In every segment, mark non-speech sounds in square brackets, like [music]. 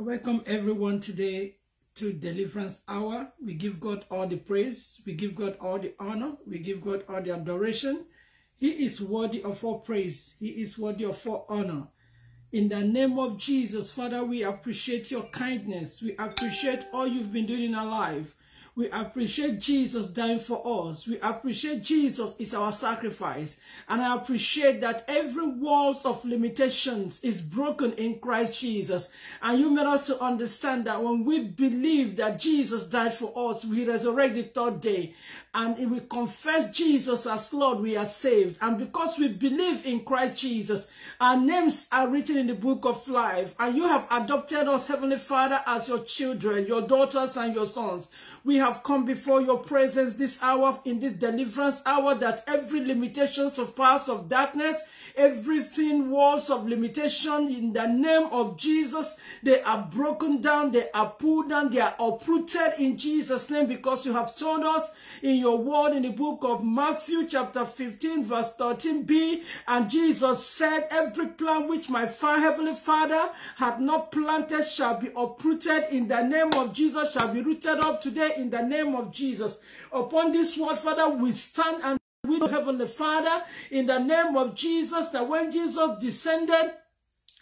Welcome everyone today to Deliverance Hour. We give God all the praise. We give God all the honor. We give God all the adoration. He is worthy of all praise. He is worthy of all honor. In the name of Jesus, Father, we appreciate your kindness. We appreciate all you've been doing in our life. We appreciate Jesus dying for us. We appreciate Jesus is our sacrifice. And I appreciate that every walls of limitations is broken in Christ Jesus. And you made us to understand that when we believe that Jesus died for us, we resurrect the third day. And if we confess Jesus as Lord, we are saved. And because we believe in Christ Jesus, our names are written in the book of life. And you have adopted us, Heavenly Father, as your children, your daughters and your sons. We have come before your presence this hour, in this deliverance hour, that every limitations of powers of darkness, everything walls of limitation in the name of Jesus, they are broken down, they are pulled down, they are uprooted in Jesus' name because you have told us in your word in the book of Matthew chapter 15 verse 13b and Jesus said every plant which my Father, heavenly father had not planted shall be uprooted in the name of Jesus shall be rooted up today in the name of Jesus. Upon this word father we stand and we heavenly father in the name of Jesus that when Jesus descended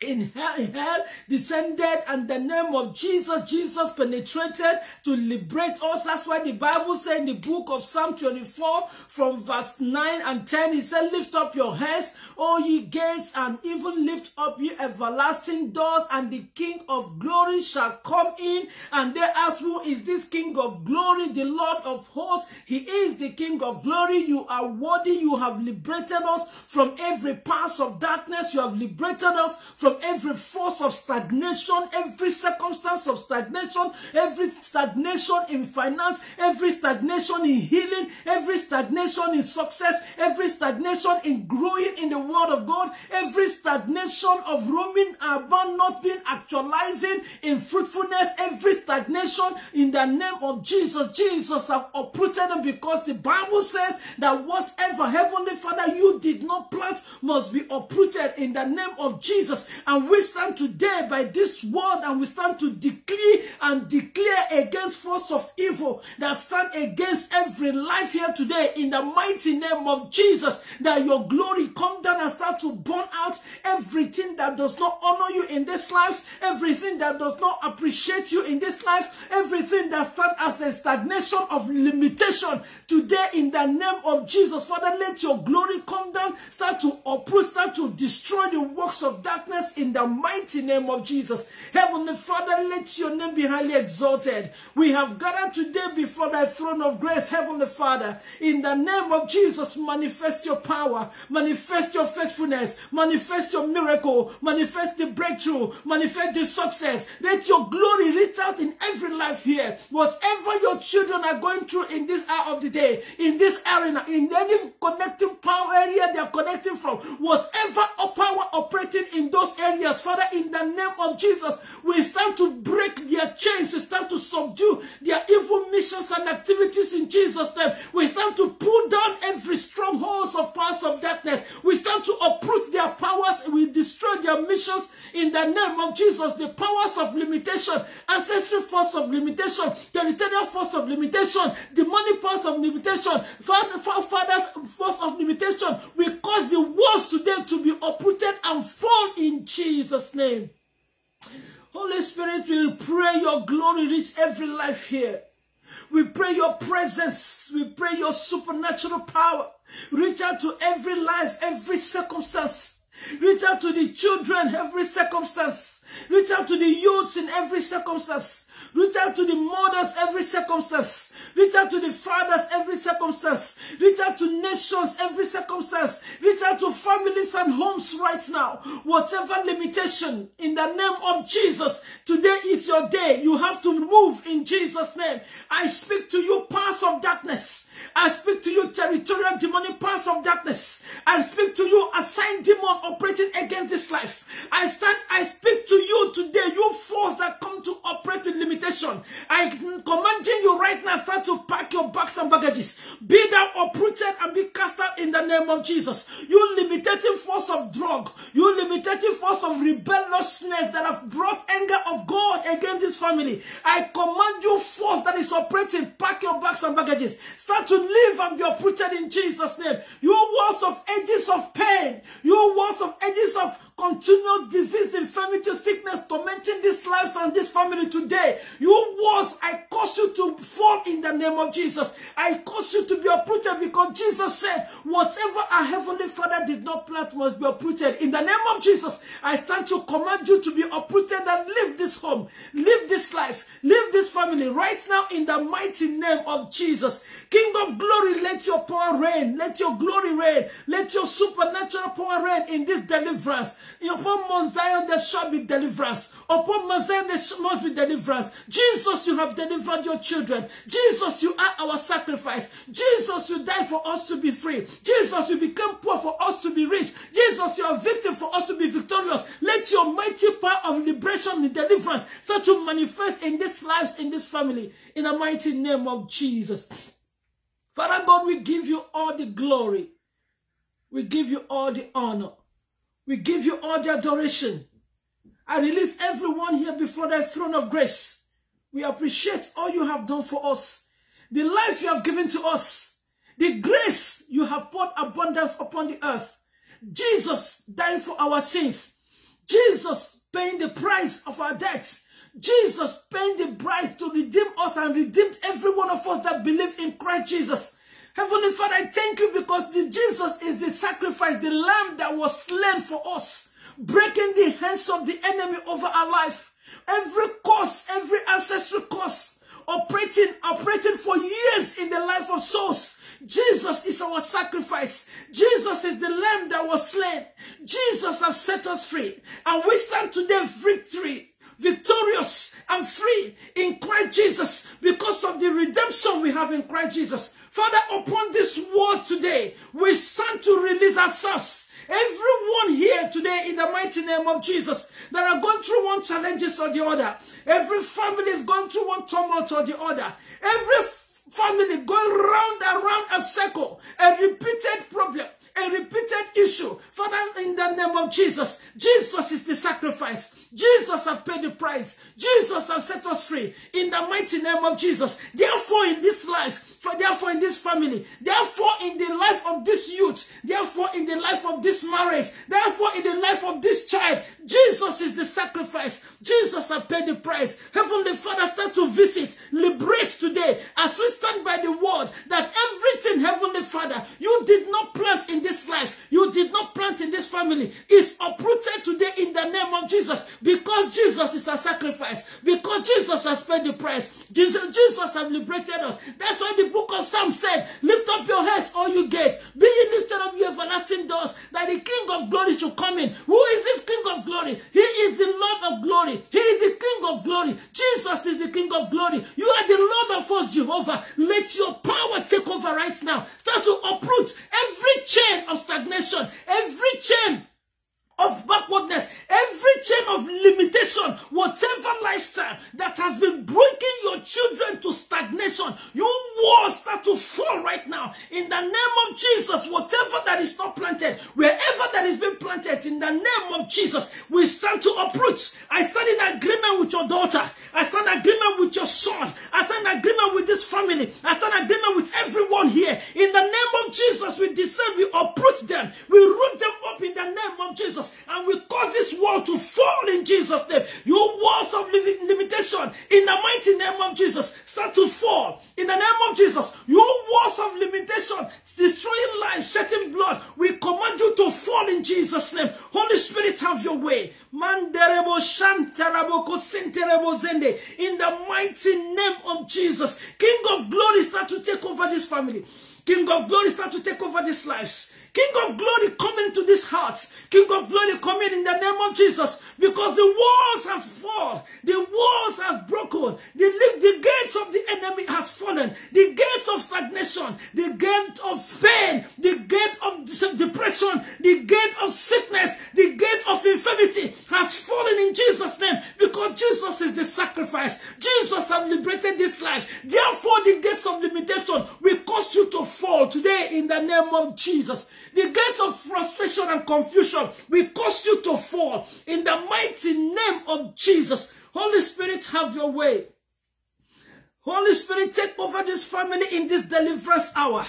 in hell, hell descended and the name of Jesus, Jesus penetrated to liberate us. That's why the Bible said in the book of Psalm 24 from verse 9 and 10, he said, lift up your heads, O ye gates, and even lift up ye everlasting doors, and the King of glory shall come in. And they ask, who is this King of glory? The Lord of hosts. He is the King of glory. You are worthy. You have liberated us from every path of darkness. You have liberated us from from every force of stagnation, every circumstance of stagnation, every stagnation in finance, every stagnation in healing, every stagnation in success, every stagnation in growing in the word of God, every stagnation of roaming about not being actualizing in fruitfulness, every stagnation in the name of Jesus. Jesus have uprooted them because the Bible says that whatever Heavenly Father you did not plant must be uprooted in the name of Jesus. And we stand today by this word and we stand to decree and declare against force of evil that stand against every life here today in the mighty name of Jesus that your glory come down and start to burn out everything that does not honor you in this life, everything that does not appreciate you in this life, everything that stand as a stagnation of limitation today in the name of Jesus. Father, let your glory come down, start to uproot, start to destroy the works of darkness in the mighty name of Jesus. Heavenly Father, let your name be highly exalted. We have gathered today before thy throne of grace, Heavenly Father. In the name of Jesus, manifest your power, manifest your faithfulness, manifest your miracle, manifest the breakthrough, manifest the success. Let your glory reach out in every life here. Whatever your children are going through in this hour of the day, in this arena, in any connecting power area they are connecting from, whatever power operating in those areas. Father, in the name of Jesus, we stand to break their chains. We stand to subdue their evil missions and activities in Jesus' name. We stand to pull down every strongholds of powers of darkness. We stand to uproot their powers. We destroy their missions in the name of Jesus. The powers of limitation, ancestral force of limitation, territorial force of limitation, demonic powers of limitation, father, father's force of limitation. We cause the walls today to be uprooted and fall in Jesus' name. Holy Spirit, we pray your glory reach every life here. We pray your presence. We pray your supernatural power. Reach out to every life, every circumstance. Reach out to the children, every circumstance. Reach out to the youths in every circumstance. Reach out to the mothers every circumstance. Reach out to the fathers every circumstance. Reach out to nations every circumstance. Reach out to families and homes right now. Whatever limitation, in the name of Jesus, today is your day. You have to move in Jesus' name. I speak to you, powers of darkness. I speak to you, territorial demonic powers of darkness. I speak to you, assigned demon operating against this life. I stand, I speak to you today, you force that come to operate with limitation. I commanding you right now, start to pack your bags and baggages. Be thou uprooted and be cast out in the name of Jesus. You limiting force of drug, you limiting force of rebelliousness that have brought anger of God against this family. I command you force that is operating, pack your bags and baggages. Start to live and be uprooted in Jesus' name. You walls of edges of pain, you walls of edges of continual disease, infirmity, sickness, tormenting these lives and this family today. You walls, I cause you to fall in the name of Jesus. I cause you to be uprooted because Jesus said, whatever our Heavenly Father did not plant must be uprooted. In the name of Jesus, I stand to command you to be uprooted and leave this home, leave this life, leave this family right now in the mighty name of Jesus. King of glory, let your power reign. Let your glory reign. Let your supernatural power reign in this deliverance. Upon Mount Zion there shall be deliverance. Upon Mount Zion there must be deliverance. Jesus, you have delivered your children. Jesus, you are our sacrifice. Jesus, you died for us to be free. Jesus, you became poor for us to be rich. Jesus, you are victim for us to be victorious. Let your mighty power of liberation and deliverance start to manifest in this lives, in this family, in the mighty name of Jesus. Father God, we give you all the glory. We give you all the honor. We give you all the adoration. I release everyone here before the throne of grace. We appreciate all you have done for us. The life you have given to us. The grace you have poured abundance upon the earth. Jesus dying for our sins. Jesus paying the price of our debts. Jesus paying the price to redeem us and redeemed every one of us that believe in Christ Jesus. Heavenly Father, I thank you because the Jesus is the sacrifice, the lamb that was slain for us, breaking the hands of the enemy over our life. Every cause, every ancestral cause, operating, operating for years in the life of souls. Jesus is our sacrifice. Jesus is the lamb that was slain. Jesus has set us free. And we stand today victory victorious and free in Christ Jesus because of the redemption we have in Christ Jesus. Father, upon this word today, we stand to release ourselves. Everyone here today in the mighty name of Jesus that are going through one challenges or the other. Every family is going through one tumult or the other. Every family going round and round a circle, a repeated problem a repeated issue. Father, in the name of Jesus, Jesus is the sacrifice. Jesus has paid the price. Jesus has set us free in the mighty name of Jesus. Therefore, in this life, therefore in this family, therefore in the life of this youth, therefore in the life of this marriage, therefore in the life of this child, Jesus is the sacrifice. Jesus has paid the price. Heavenly Father, start to visit, liberate today as we stand by the word that everything, Heavenly Father, you did not plant in this life, you did not plant in this family, is uprooted today in the name of Jesus because Jesus is a sacrifice, because Jesus has paid the price, Jesus, Jesus has liberated us. That's why the book of Psalms said, Lift up your heads, all you gates, be ye lifted up, you everlasting doors, that the King of glory should come in. Who is this King of glory? He is the Lord of glory. He is the King of glory. Jesus is the King of glory. You are the Lord of hosts, Jehovah. Let your power take over right now. Start to uproot every chain of stagnation, every chain of backwardness, every chain of limitation, whatever lifestyle that has been breaking your children to stagnation, you will start to fall right now. In the name of Jesus, whatever that is not planted, wherever that is being planted, in the name of Jesus, we stand to uproot. I stand in agreement with your daughter. I stand in agreement with your son. I stand in agreement with this family. I stand in agreement with everyone here. In the name of Jesus, we descend, we uproot them. We root them up in the name of Jesus. And we cause this wall to fall in Jesus' name. Your walls of limitation in the mighty name of Jesus start to fall. In the name of Jesus, your walls of limitation, destroying life, shedding blood, we command you to fall in Jesus' name. Holy Spirit, have your way. In the mighty name of Jesus, King of glory, start to take over this family. King of glory, start to take over these lives. King of glory, come into this heart. King of glory, come in in the name of Jesus. Because the walls has fallen. The walls have broken. The, the gates of the enemy has fallen. The gates of stagnation. The gate of pain. The gate of depression. The gate of sickness. The gate of infirmity has fallen in Jesus' name because Jesus is the sacrifice. Jesus has liberated this life. Therefore, the gates of limitation will cause you to fall today in the name of Jesus. The gates of frustration and confusion will cause you to fall in the mighty name of Jesus. Holy Spirit, have your way. Holy Spirit, take over this family in this deliverance hour.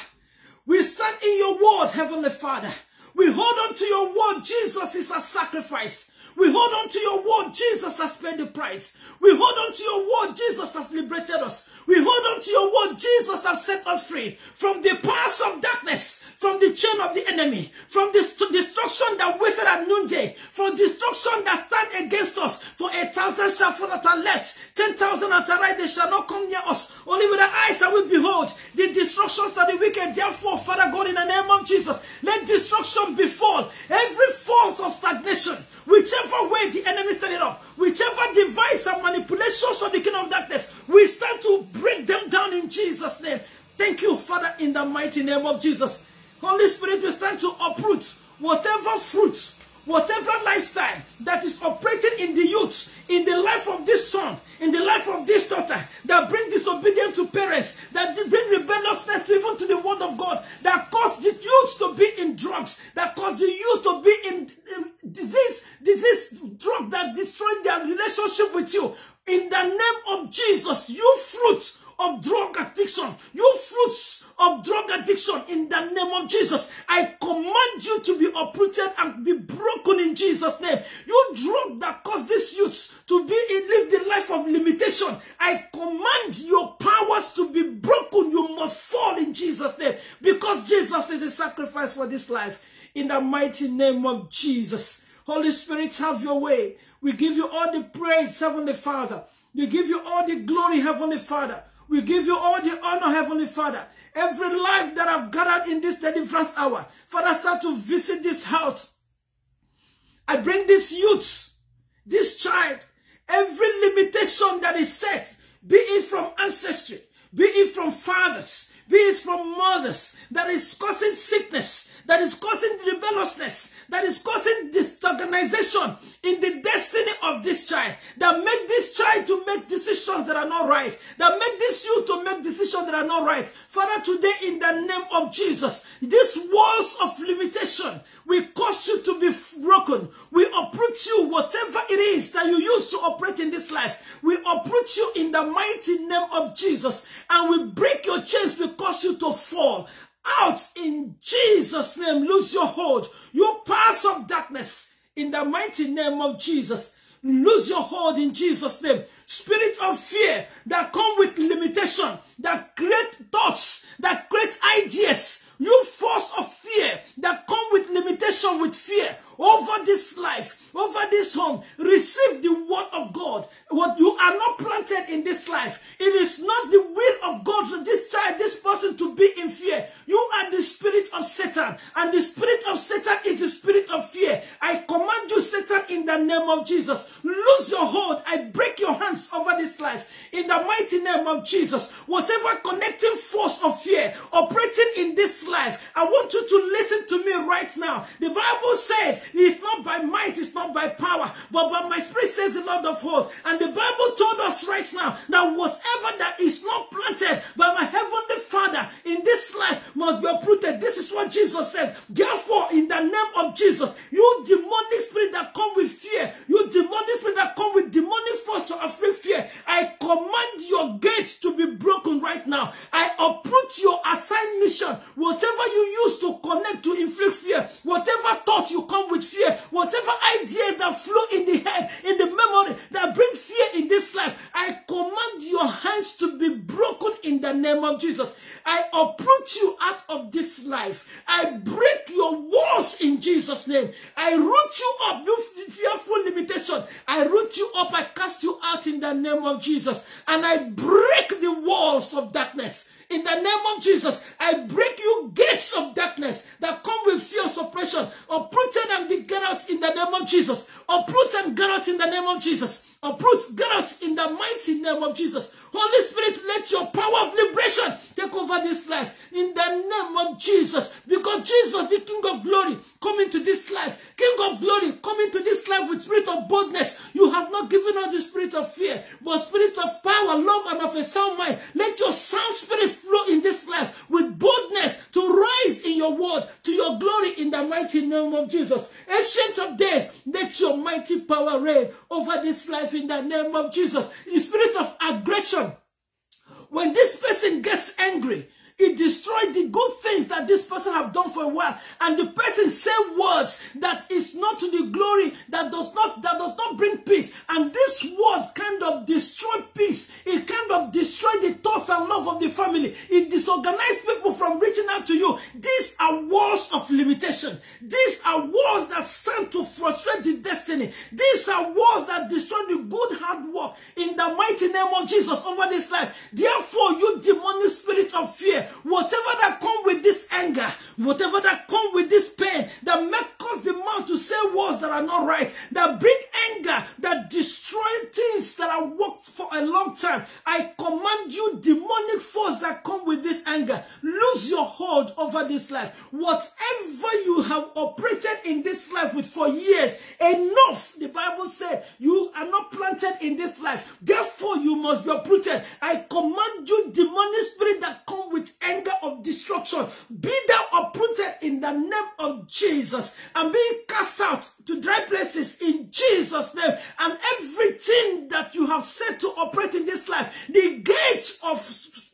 We stand in your word, Heavenly Father. We hold on to your word. Jesus is a sacrifice. We hold on to your word. Jesus has paid the price. We hold on to your word. Jesus has liberated us. We hold on to your word. Jesus has set us free from the powers of darkness, from the chain of the enemy, from this destruction that wasted at noonday, from destruction that stand against us. For a thousand shall fall at our left, ten thousand at our right, they shall not come near us. Only with our eyes shall we behold the destructions of the wicked. Therefore, Father God, in the name of Jesus, let destruction befall every force of stagnation, whichever way the enemy set it up, whichever device and manipulations of the kingdom of darkness, we start to break them down in Jesus' name. Thank you, Father, in the mighty name of Jesus. Holy Spirit, we stand to uproot whatever fruit whatever lifestyle that is operating in the youth, in the life of this son, in the life of this daughter, that bring disobedience to parents, that bring rebelliousness even to the word of God, that cause the youth to be in drugs, that cause the youth to be in, in disease, disease, drug that destroy their relationship with you. In the name of Jesus, you fruit of drug addiction, you fruits of drug addiction in the name of Jesus. I command you to be uprooted and be broken in Jesus' name. You drug that caused these youths to be live the life of limitation. I command your powers to be broken. You must fall in Jesus' name because Jesus is the sacrifice for this life. In the mighty name of Jesus. Holy Spirit, have your way. We give you all the praise, Heavenly Father. We give you all the glory, Heavenly Father. We give you all the honor, Heavenly Father. Every life that I've gathered in this deliverance hour, Father, start to visit this house. I bring this youth, this child, every limitation that is set, be it from ancestry, be it from fathers, be it from mothers, that is causing sickness, that is causing rebelliousness, that is causing disorganization in the destiny of this child, that make this child to make decisions that are not right, that make this youth to make decisions that are not right. Father, today in the name of Jesus, these walls of limitation will cause you to be broken. We uproot you, whatever it is that you use to operate in this life. We uproot you in the mighty name of Jesus, and we break your chains. We cause you to fall out in Jesus' name. Lose your hold. You powers of darkness in the mighty name of Jesus. Lose your hold in Jesus' name. Spirit of fear that come with limitation, that create thoughts, that create ideas. You force of fear that come with limitation, with fear over this life, over this home. Receive the word of God. What you are not planted in this life. It is not the will of God for this child, this person to be in fear. You are the spirit of Satan. And the spirit of Satan is the spirit of fear. I command you, Satan, in the name of Jesus. Lose your hold. I break your hands over this life. In the mighty name of Jesus. Whatever connecting force of fear operating in this life, I want you to listen to me right now. The Bible says it's not by might, it's not by power, but by my spirit says the Lord of hosts. And the Bible told us right now that whatever that is not planted by my heavenly Father in this life must be uprooted. This is what Jesus said. Therefore, in the name of Jesus, you demonic spirit that come with fear, you demonic spirit that come with demonic force to afflict fear, I command your gate to be broken right now. I uproot your assigned mission, whatever you use to connect to inflict fear, whatever thought you come with fear, whatever ideas that flow in the head, in the memory that bring fear in this life, I command your hands to be broken in the name of Jesus. I uproot you out of this life. I break your walls in Jesus' name. I root you up, you fearful limitation. I root you up. I cast you out in the name of Jesus. And I break the walls of darkness. In the name of Jesus, I break you gates of darkness that come with fear suppression. Uprooted and be get out in the name of Jesus. Uproot and get out in the name of Jesus. Uproot, get out in the mighty name of Jesus. Holy Spirit, let your power of liberation take over this life in the name of Jesus. Because Jesus, the King of glory, come into this life. King of glory, come into this life with spirit of boldness. You have not given us the spirit of fear, but spirit of power, love, and of a sound mind. Let your sound spirit flow in this life with boldness to rise in your word to your glory in the mighty name of Jesus. Ancient of days, let your mighty power reign over this life in the name of Jesus. The spirit of aggression, when this person gets angry, it destroys the good things that this person have done for a while. And the person say words that is not to the glory, that does not that does not bring peace. And this word kind of destroy peace. It kind of destroy the thoughts and love of the family. It disorganized people from reaching out to you. These are walls of limitation. These are walls that stand to frustrate the destiny. These are walls that destroy the good hard work in the mighty name of Jesus over this life. Therefore, you demonic spirit of fear, whatever that come with this anger, whatever that come with this pain, that make cause the mouth to say words that are not right, that bring anger, that destroy things that are worked for a long time. I command you, demonic force that come with this anger, lose your hold over this life. Whatever you have operated in this life with for years, enough. The Bible said you are not planted in this life. Therefore, you must be uprooted. I command you, demonic spirit that come with anger of destruction, be thou uprooted in the name of Jesus and be cast out to dry places in Jesus' name. And everything that you have set to operate in this life, the gates of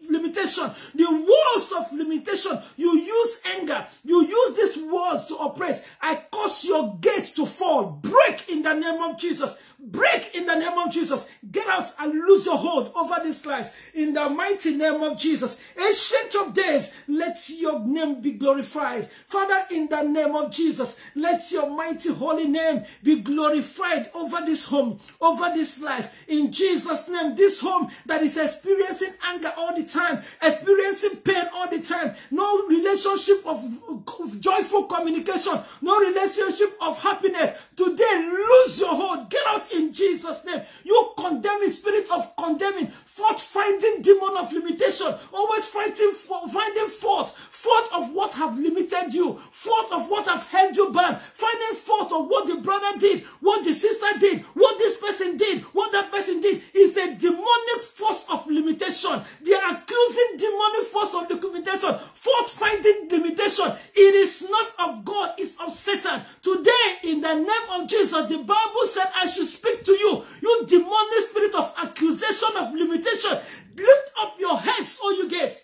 limitation, the walls of limitation, you use anger, you use these words to operate. I cause your gates to fall, break in the name of Jesus. Break in the name of Jesus. Get out and lose your hold over this life in the mighty name of Jesus. Ancient of days, let your name be glorified. Father, in the name of Jesus, let your mighty holy name be glorified over this home, over this life. In Jesus' name, this home that is experiencing anger all the time, experiencing pain all the time, no relationship of, of joyful communication, no relationship of happiness. Today, lose your hold. Get out in Jesus' name. You condemning spirit of condemning, fault finding demon of limitation, always fighting for finding fault, fault of what have limited you, fault of what have held you back, finding fault of what the brother did, what the sister did, what this person did, what that person did is a demonic force of limitation. They are accusing demonic force of limitation, fault finding limitation. It is not of God, it's of Satan. Today, in the name of Jesus, the Bible said, I should speak to you, you demonic spirit of accusation of limitation. Lift up your heads, all you get.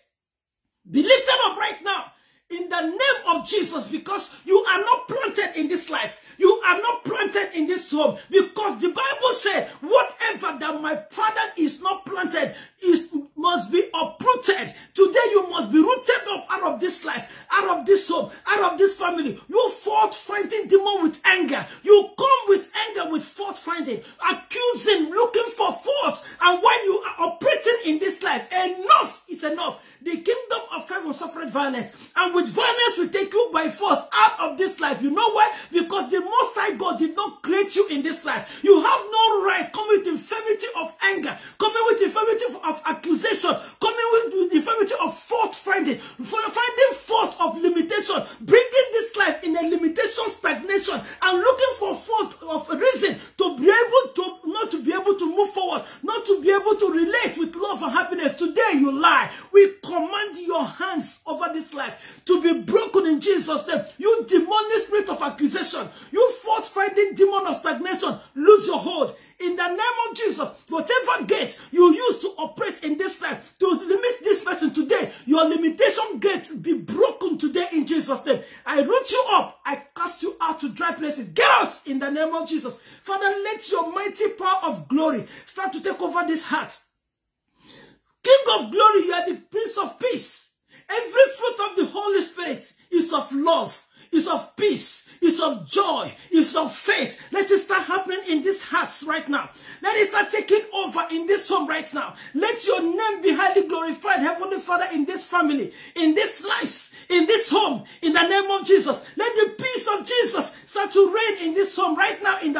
Be lifted up right now in the name of Jesus because you are not planted in this life. You are not planted in this home because the Bible said, whatever that my father is not planted is must be uprooted. Today you must be rooted up out of this life, out of this home, out of this family. You fought finding demon with anger. You come with anger with fault finding, accusing, looking for fault. And when you are operating in this life, enough is enough. The kingdom of heaven suffered violence. And with violence we take you by force out of this life. You know why? Because the Most High God did not create you in this life. You have no right coming with infirmity of anger, coming with infirmity of accusation, coming with the infirmity of fault finding, finding fault of limitation, bringing this life in a limitation stagnation and looking for fault of reason to be able to not to be able to move forward, not to be able to relate with love and happiness. Today you lie. We command your hands over this life to be broken in Jesus' name. You demonic spirit of accusation, you fault finding demon of stagnation, lose your hold. In the name of Jesus, whatever gate you use to operate in this life to limit this person today, your limitation gate be broken today in Jesus' name. I root you up. I cast you out to dry places. Get out in the name of Jesus. Father, let your mighty power of glory start to take over this heart. King of glory, you are the Prince of Peace. Every fruit of the Holy Spirit is of love, is of peace, is of joy, is of faith. Let it start happening in heart hearts right now. Let it start taking over in this home right now. Let your name be highly glorified, Heavenly Father, in this family, in this life, in this home, in the name of Jesus. Let the peace of Jesus start to reign in this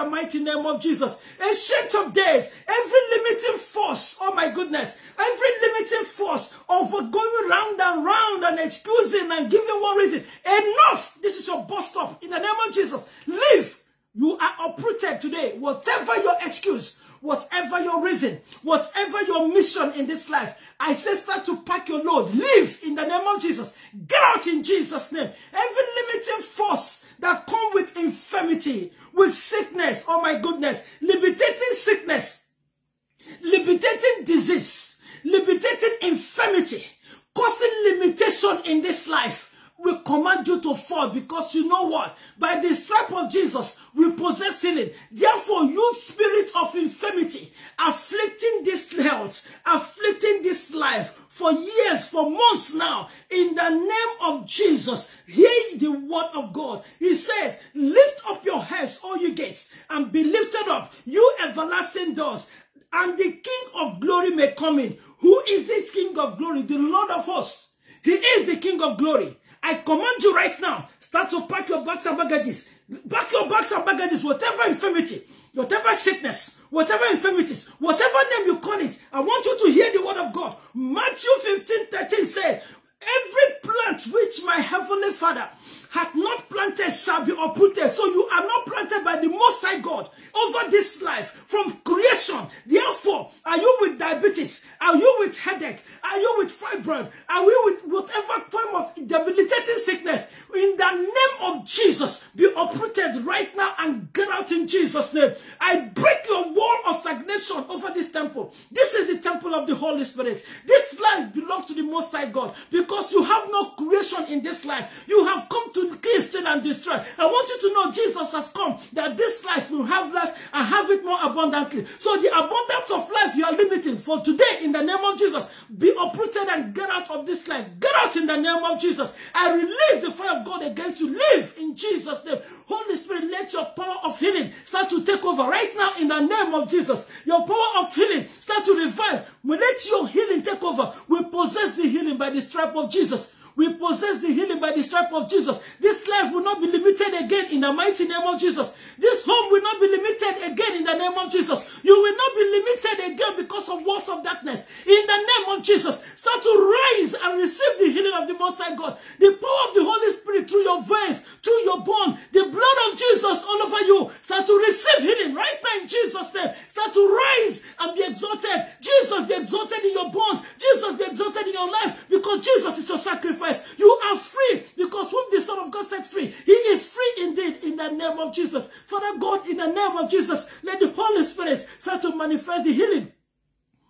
the mighty name of Jesus. Ancient of days, every limiting force, oh my goodness, every limiting force of going round and round and excusing and giving one reason, enough. This is your bus stop in the name of Jesus. Leave. You are uprooted today. Whatever your excuse, whatever your reason, whatever your mission in this life, I say start to pack your load. Leave in the name of Jesus. Get out in Jesus' name. Every limiting force that come with infirmity, with sickness, oh my goodness, liberating sickness, liberating disease, liberating infirmity, causing limitation in this life we command you to fall because you know what? By the stripe of Jesus, we possess healing. Therefore, you spirit of infirmity, afflicting this health, afflicting this life for years, for months now, in the name of Jesus, hear the word of God. He says, lift up your heads, all you gates, and be lifted up, you everlasting doors, and the King of glory may come in. Who is this King of glory? The Lord of hosts. He is the King of glory. I command you right now, start to pack your bags and baggages. Pack your bags and baggages, whatever infirmity, whatever sickness, whatever infirmities, whatever name you call it. I want you to hear the word of God. Matthew 15, 13 said, Every plant which my heavenly Father hath not planted shall be uprooted. So you are not planted by the Most High God over this life from creation. Therefore, are you with diabetes? Are you with headache? Are you with fibroid? Are you with whatever form of debilitating sickness? In the name of Jesus, be uprooted right now and get out in Jesus' name. I break your wall of stagnation over this temple. This is the temple of the Holy Spirit. This life belongs to the Most High God because you have no creation in this life. You have come to to kill, and destroy. I want you to know Jesus has come, that this life will have life and have it more abundantly. So the abundance of life you are limiting for today, in the name of Jesus, be uprooted and get out of this life. Get out in the name of Jesus. I release the fire of God against you. Live in Jesus' name. Holy Spirit, let your power of healing start to take over right now in the name of Jesus. Your power of healing start to revive. We let your healing take over. We possess the healing by the stripe of Jesus. We possess the healing by the stripe of Jesus. This life will not be limited again in the mighty name of Jesus. This home will not be limited again in the name of Jesus. You will not be limited again because of walls of darkness. In the name of Jesus, start to rise and receive the healing of the Most High God. The power of the Holy Spirit through your veins, through your bone, the blood of Jesus all over you. Start to receive healing right now in Jesus' name. Start to rise and be exalted. Jesus be exalted in your bones. Jesus be exalted in your life because Jesus is your sacrifice. You are free because whom the Son of God set free, he is free indeed in the name of Jesus. Father God, in the name of Jesus, let the Holy Spirit start to manifest the healing,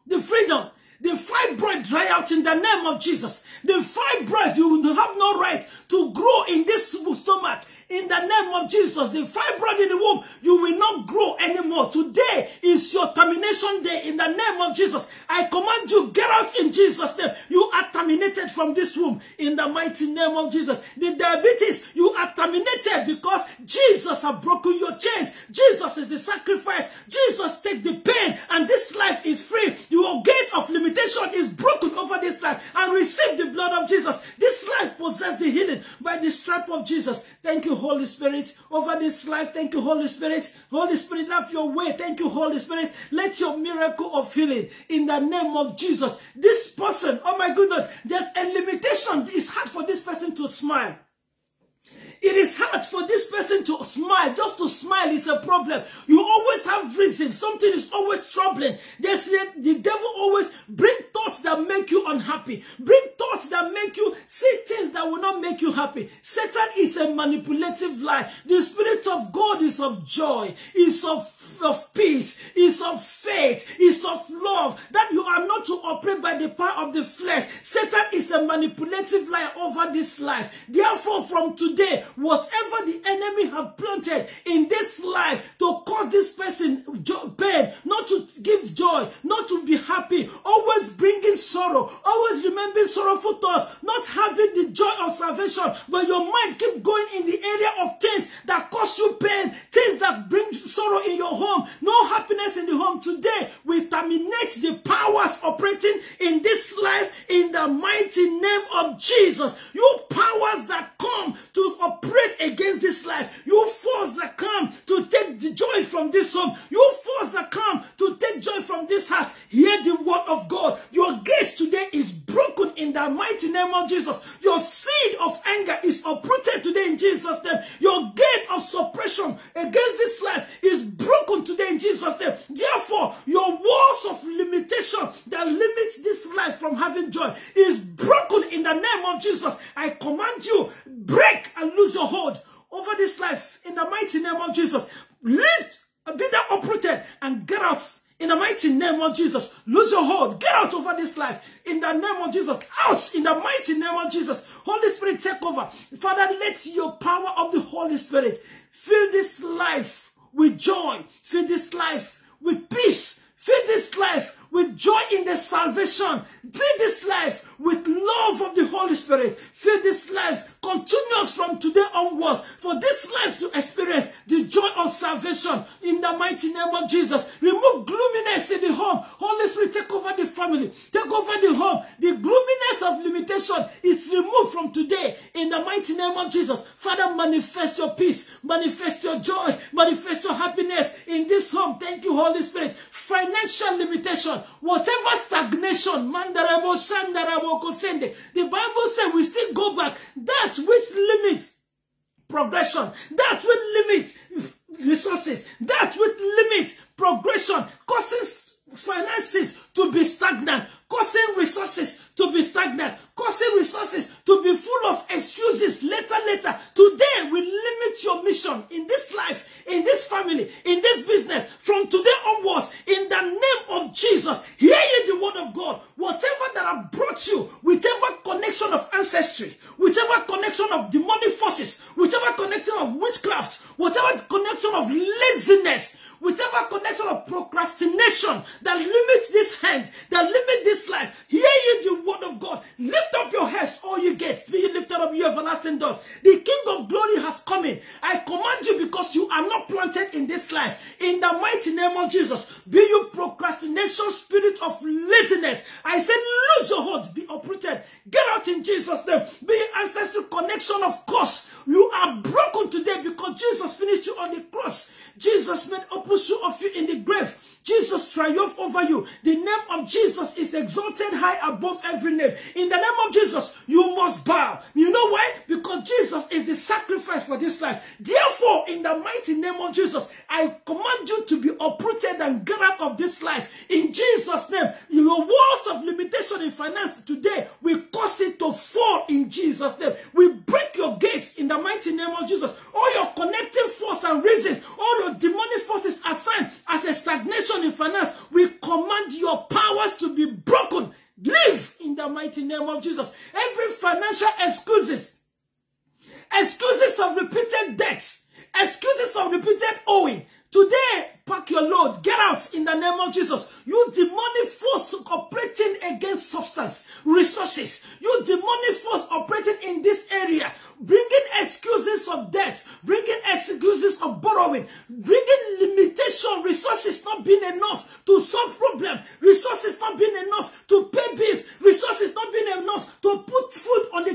the freedom, the fibroid dry out in the name of Jesus. The fibroid, you have no right to grow in this stomach. In the name of Jesus, the fibroid in the womb, you will not grow anymore. Today is your termination day. In the name of Jesus, I command you, get out in Jesus' name. You are terminated from this womb. In the mighty name of Jesus. The diabetes, you are terminated because Jesus has broken your chains. Jesus is the sacrifice. Jesus take the pain and this life is free. Your gate of limitation is broken over this life and receive the blood of Jesus. This life possess the healing by the stripe of Jesus. Thank you, Holy Spirit, over this life. Thank you, Holy Spirit. Holy Spirit, have your way. Thank you, Holy Spirit. Let your miracle of healing in the name of Jesus. This person, oh my goodness, there's a limitation. It's hard for this person to smile. It is hard for this person to smile. Just to smile is a problem. You always have reason. Something is always troubling. There's the devil always bring thoughts that make you unhappy. Bring thoughts that make you see things that will not make you happy. Satan is a manipulative lie. The spirit of God is of joy, is of of peace, is of faith, is of love, that you are not to operate by the power of the flesh. Satan is a manipulative liar over this life. Therefore, from today, whatever the enemy have planted in this life to cause this person pain, not to give joy, not to be happy, always bringing sorrow, always remembering sorrowful thoughts, not having the joy of salvation, but your mind keep going in the area of things that cause you pain, things that bring sorrow in your home, no happiness in the home. Today, we terminate the powers operating in this life in the mighty name of Jesus. You powers that come to operate against this life. You force that come to take the joy from this home. You force that come to take joy from this heart. Hear the word of God. Your gate today is broken in the mighty name of Jesus. Your seed of anger is uprooted today in Jesus' name. Your gate of suppression against this life is broken today in Jesus' name. Therefore, your walls of limitation that limits this life from having joy is broken in the name of Jesus. I command you, break and lose your hold over this life in the mighty name of Jesus. Lift, be that uprooted and get out in the mighty name of Jesus. Lose your hold. Get out over this life. In the name of Jesus. Out. In the mighty name of Jesus. Holy Spirit, take over. Father, let your power of the Holy Spirit fill this life with joy. Fill this life with peace. Fill this life with joy in the salvation. Fill this life with love of the Holy Spirit. Fill this life continuous from today onwards for this life to experience the joy of salvation in the mighty name of Jesus. Remove gloominess in the home. Holy Spirit, take over the family. Take over the home. The gloominess of limitation is removed from today in the mighty name of Jesus. Father, manifest your peace. Manifest your joy. Manifest your happiness in this home. Thank you, Holy Spirit. Financial limitation whatever stagnation, mandarabo, shandarabo, kosende, the Bible says we still go back. That which limits progression, that will limits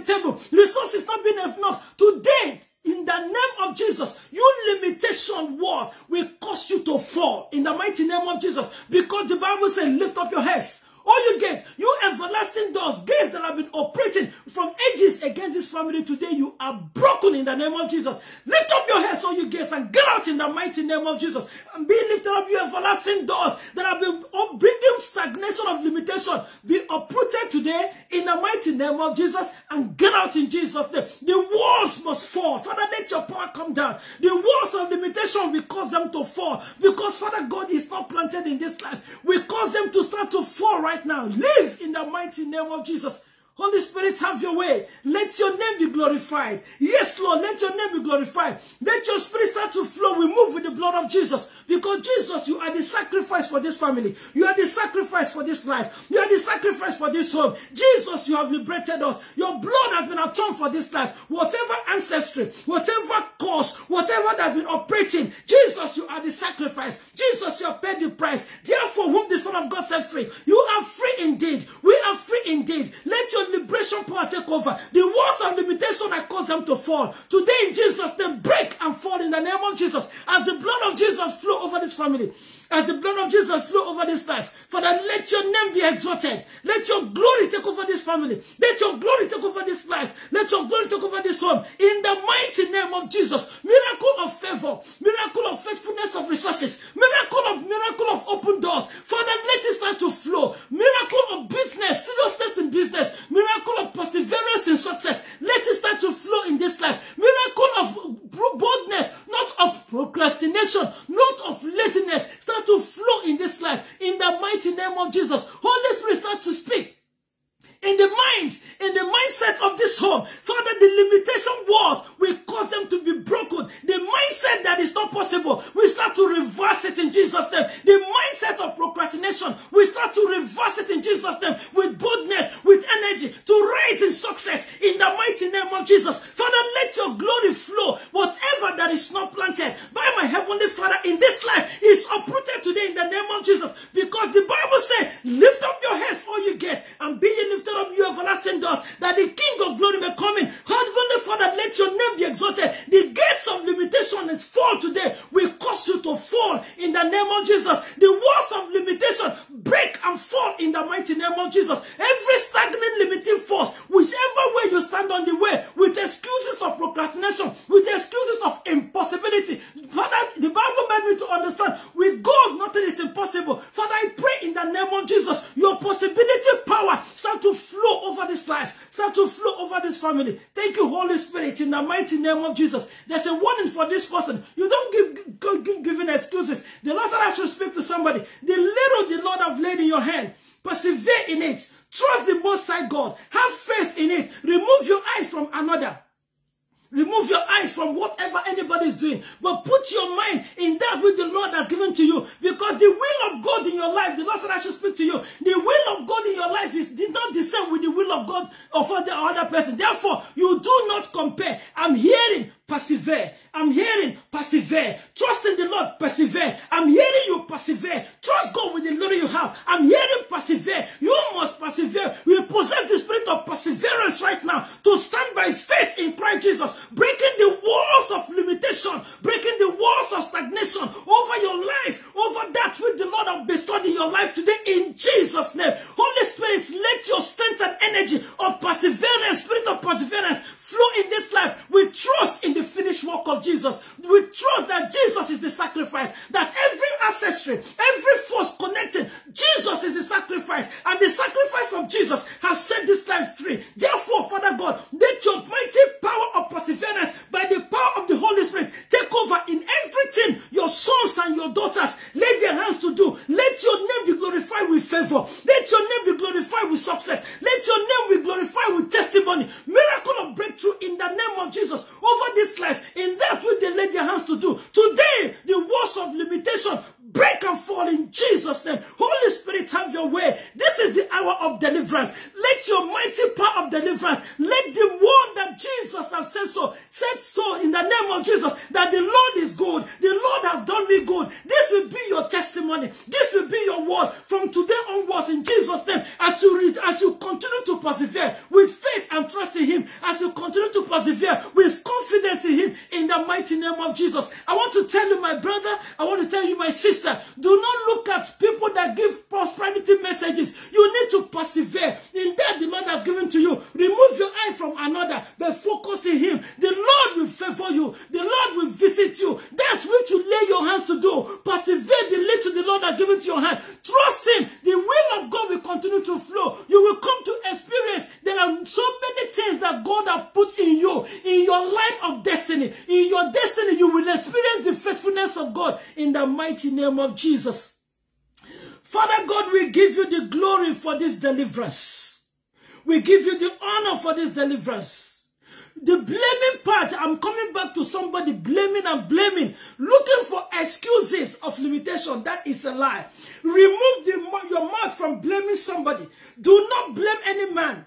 table. Resources not being enough. Today, in the name of Jesus, your limitation walls will cause you to fall in the mighty name of Jesus. Because the Bible says, lift up your heads. All you get, you everlasting doors, gates that have been operating from ages against this family today, you are broken in the name of Jesus. Lift up your heads, all you gates, and get out in the mighty name of Jesus. And be lifted up, you everlasting doors that have been bringing stagnation of limitation. Be uprooted today in the mighty name of Jesus and get out in Jesus' name. The walls must fall. Father, let your power come down. The walls of limitation, we cause them to fall. Because Father God is not planted in this life. We cause them to start to fall right now. Live in the mighty name of Jesus. Holy Spirit, have your way. Let your name be glorified. Yes, Lord, let your name be glorified. Let your spirit start to flow. We move with the blood of Jesus. Because Jesus, you are the sacrifice for this family. You are the sacrifice for this life. You are the sacrifice for this home. Jesus, you have liberated us. Your blood has been atoned for this life. Whatever ancestry, whatever cause, whatever that has been operating, Jesus, you are the sacrifice. Jesus, you have paid the price. Therefore, whom the Son of God set free, you are free indeed. We are free indeed. Let your liberation power take over. The walls of limitation I cause them to fall. Today in Jesus' name, break and fall in the name of Jesus. As the blood of Jesus flow over this family. As the blood of Jesus flow over this life. Father, let your name be exalted. Let your glory take over this family. Let your glory take over this life. Let your glory take over this home. In the mighty name of Jesus. Miracle of favor. Miracle of faithfulness of resources. Miracle of miracle of open doors. Father, let it start to flow. Miracle of business. Seriousness in business. Miracle of perseverance in success. Let it start to flow in this life. Miracle of boldness. Not of procrastination. Not of laziness. Start to flow in this life in the mighty name of Jesus. Holy Spirit start to speak in the mind, in the mindset of this home. Father, the limitation walls will cause them to be broken. The mindset that is not possible, we start to reverse it in Jesus' name. The mindset of procrastination, we start to reverse it in Jesus' name with boldness, with energy, to rise in success in the mighty name of Jesus. Father, let your glory flow. Whatever that is not planted by my heavenly Father in this life is uprooted today in the name of Jesus. Because the Bible says, lift up your heads, all you get, and be ye lifted up, you everlasting doors, that the King of glory may come in. Heavenly Father, let your name be exalted. The gates of limitation is fall today. We cause you to fall in the name of Jesus. Your daughters lay their hands to do. Let your name be glorified with favor. Deliverance. The blaming part, I'm coming back to somebody blaming and blaming, looking for excuses of limitation. That is a lie. Remove the, your mouth from blaming somebody. Do not blame any man.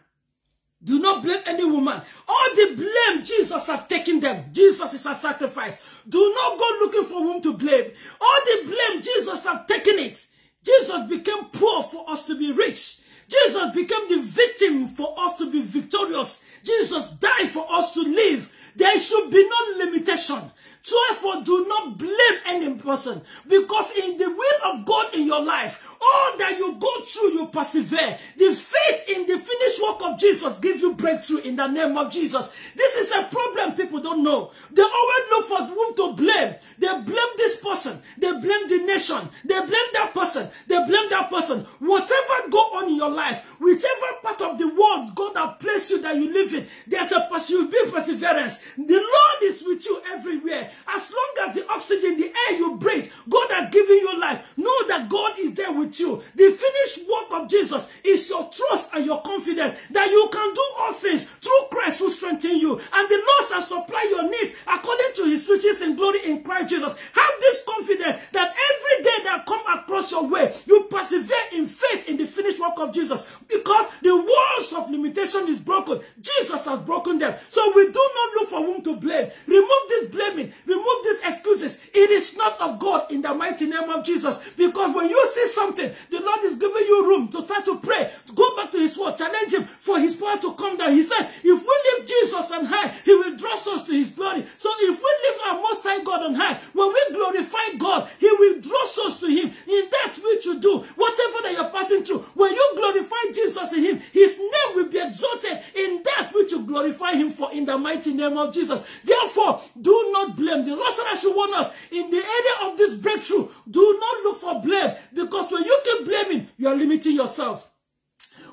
Do not blame any woman. All the blame, Jesus has taken them. Jesus is a sacrifice. Do not go looking for whom to blame. All the blame, Jesus has taken it. Jesus became poor for us to be rich. Jesus became the victim for us to be victorious. Jesus died for us to live. There should be no limitation. Therefore, do not blame any person because in the will of God in your life, all that you go through, you persevere. The faith in the finished work of Jesus gives you breakthrough in the name of Jesus. This is a problem people don't know. They always look for whom to blame. They blame this person. They blame the nation. They blame that person. They blame that person. Whatever go on in your life, whichever part of the world God has placed you that you live in, there's a be perseverance. The Lord is with you everywhere. As long as the oxygen, the air you breathe, God has given you life. Know that God is there with you. The finished work of Jesus is your trust and your confidence that you can do all things through Christ who strengthens you. And the Lord shall supply your needs according to his riches and glory in Christ Jesus. Have this confidence that every day that come across your way, you persevere in faith in the finished work of Jesus. Because the walls of limitation is broken. Jesus has broken them. So we do not look for whom to blame. Remove this blaming. Remove these excuses. It is not of God in the mighty name of Jesus. Because when you see something, the Lord is giving you room to start to pray, to go back to his word, challenge him for his power to come down. Said, if we lift Jesus on high, he will draw us to his glory. So if we lift our most high God on high, when we glorify God, he will draw us to him in that which you do, whatever that you're passing through. When you glorify Jesus in him, his name will be exalted in that which you glorify him for in the mighty name of Jesus. Therefore, do not blame. The Lord said I should warn us in the area of this breakthrough. Do not look for blame because when you keep blaming, you are limiting yourself.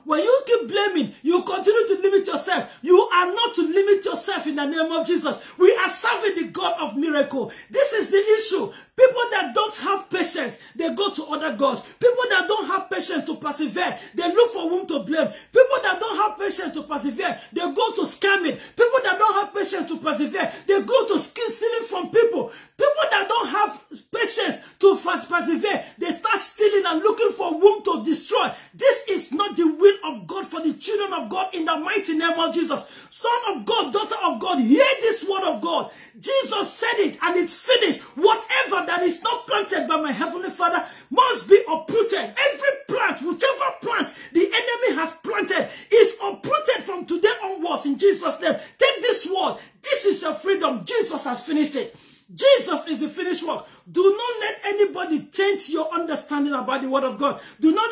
When you keep blaming, you continue to limit yourself. You are not to limit yourself in the name of Jesus. We are serving the God of miracle. This is the issue. People that don't have patience, they go to other gods. People that don't have patience to persevere, they look for whom to blame. People that don't have patience to persevere, they go to scamming. People that don't have patience to persevere, they go to stealing from people. People that don't have patience to persevere, they start stealing and looking for whom to destroy. This is not the will of God for the children of God in the mighty name of Jesus. Son of God, daughter of God, hear this word of God. Jesus said it and it's finished. Whatever that is not planted by my heavenly Father must be uprooted. Every plant, whichever plant the enemy has planted is uprooted from today onwards in Jesus' name. Take this word. This is your freedom. Jesus has finished it. Jesus is the finished work. Do not let anybody change your understanding about the word of God. Do not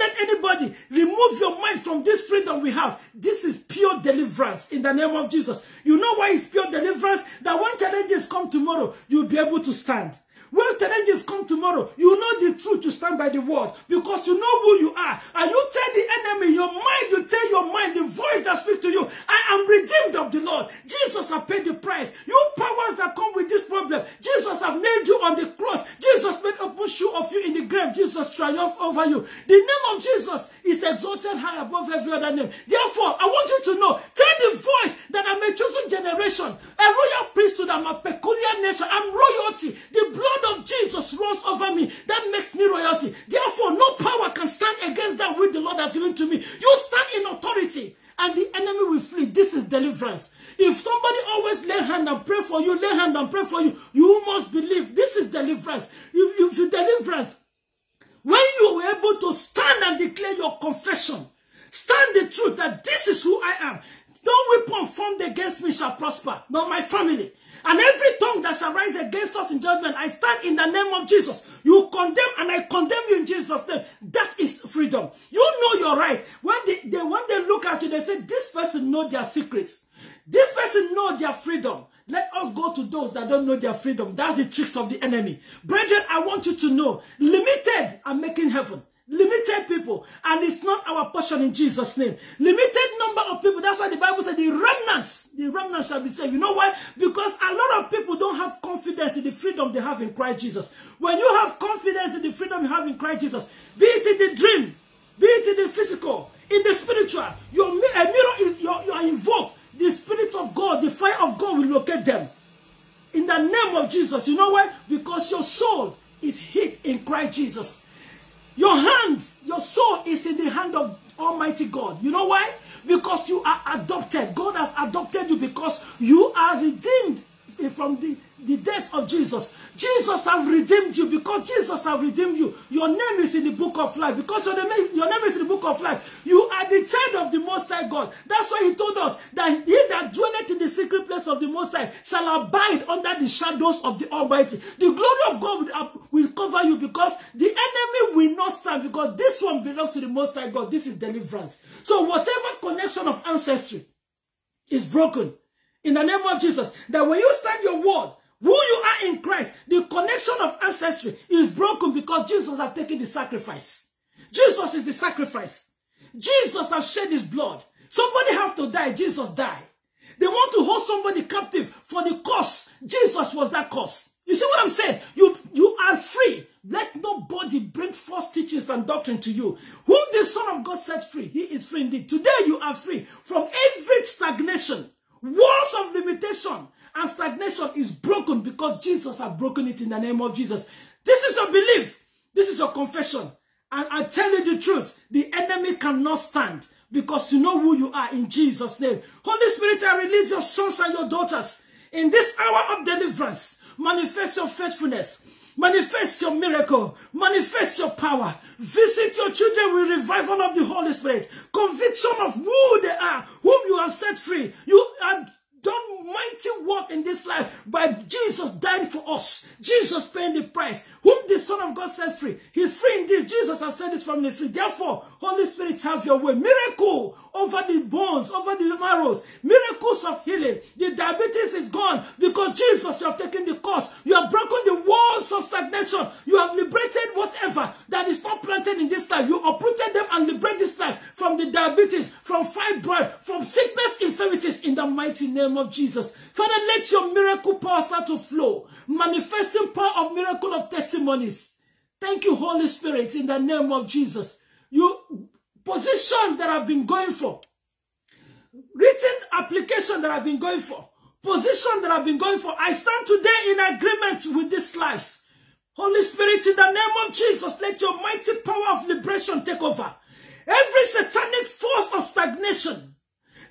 deliverance in the name of Jesus. You know why it's pure deliverance? That when challenges come tomorrow, you'll be able to stand. When challenges come tomorrow, you know the truth to stand by the word because you know who you are. And you tell the enemy, your mind, you tell your mind, the voice that speaks to you, I am redeemed of the Lord. Jesus has paid the price. You powers that come with this problem, Jesus has nailed you on the cross. Jesus made open shoe of you in the grave. Jesus triumphed over you. The name of Jesus is exalted high above every other name. Therefore, I want you to know, tell the voice that I'm a chosen generation, a royal priesthood, I'm a peculiar nation, I'm royalty. The blood blood of Jesus runs over me. That makes me royalty. Therefore, no power can stand against that which the Lord has given to me. You stand in authority and the enemy will flee. This is deliverance. If somebody always lay hand and pray for you, lay hand and pray for you, you must believe. This is deliverance. If, if you deliverance, when you are able to stand and declare your confession, stand the truth that this is who I am. No weapon formed against me shall prosper, nor my family. And every tongue that shall rise against us in judgment, I stand in the name of Jesus. You condemn and I condemn you in Jesus' name. That is freedom. You know you're right. When they, they when they look at you, they say, this person know their secrets. This person know their freedom. Let us go to those that don't know their freedom. That's the tricks of the enemy. Brethren, I want you to know, limited are making heaven. Limited people. And it's not our portion in Jesus' name. Limited number of people. That's why the Bible said the remnants, the remnants shall be saved. You know why? Because a lot of people don't have confidence in the freedom they have in Christ Jesus. When you have confidence in the freedom you have in Christ Jesus, be it in the dream, be it in the physical, In the spiritual, your a mirror is you are invoked. The spirit of God, the fire of God will locate them. In the name of Jesus. You know why? Because your soul is hid in Christ Jesus. Your hand, your soul is in the hand of Almighty God. You know why? Because you are adopted. God has adopted you because you are redeemed from the the death of Jesus. Jesus have redeemed you because Jesus have redeemed you. Your name is in the book of life. Because your name, your name is in the book of life. You are the child of the Most High God. That's why he told us that he that dwelleth in the secret place of the Most High shall abide under the shadows of the Almighty. The glory of God will, uh, cover you because the enemy will not stand because this one belongs to the Most High God. This is deliverance. So whatever connection of ancestry is broken in the name of Jesus, that when you stand your word, who you are in Christ, the connection of ancestry is broken because Jesus has taken the sacrifice. Jesus is the sacrifice. Jesus has shed his blood. Somebody have to die. Jesus died. They want to hold somebody captive for the cause. Jesus was that cause. You see what I'm saying? You, you are free. Let nobody bring false teachings and doctrine to you. Whom the Son of God set free, he is free indeed. Today you are free from every stagnation, walls of limitation, and stagnation is broken because Jesus has broken it in the name of Jesus. This is your belief. This is your confession. And I tell you the truth, the enemy cannot stand because you know who you are in Jesus' name. Holy Spirit, I release your sons and your daughters in this hour of deliverance. Manifest your faithfulness. Manifest your miracle. Manifest your power. Visit your children with revival of the Holy Spirit. Conviction of who they are, whom you have set free. You are done mighty work in this life by Jesus dying for us. Jesus paying the price. Whom the Son of God set free. He's free indeed. Jesus has set his family free. Therefore, Holy Spirit, have your way. Miracle over the bones, over the marrows. Miracles of healing. The diabetes is gone because Jesus, you have taken the course. You have broken the walls of stagnation. You have liberated whatever that is not planted in this life. You uprooted them and liberate this life from the diabetes, from fibroid, from sickness, infirmities in the mighty name of Jesus. Father, let your miracle power start to flow. Manifesting power of miracle of testimonies. Thank you, Holy Spirit, in the name of Jesus. You position that I've been going for. Written application that I've been going for. Position that I've been going for. I stand today in agreement with this life. Holy Spirit, in the name of Jesus, let your mighty power of liberation take over. Every satanic force of stagnation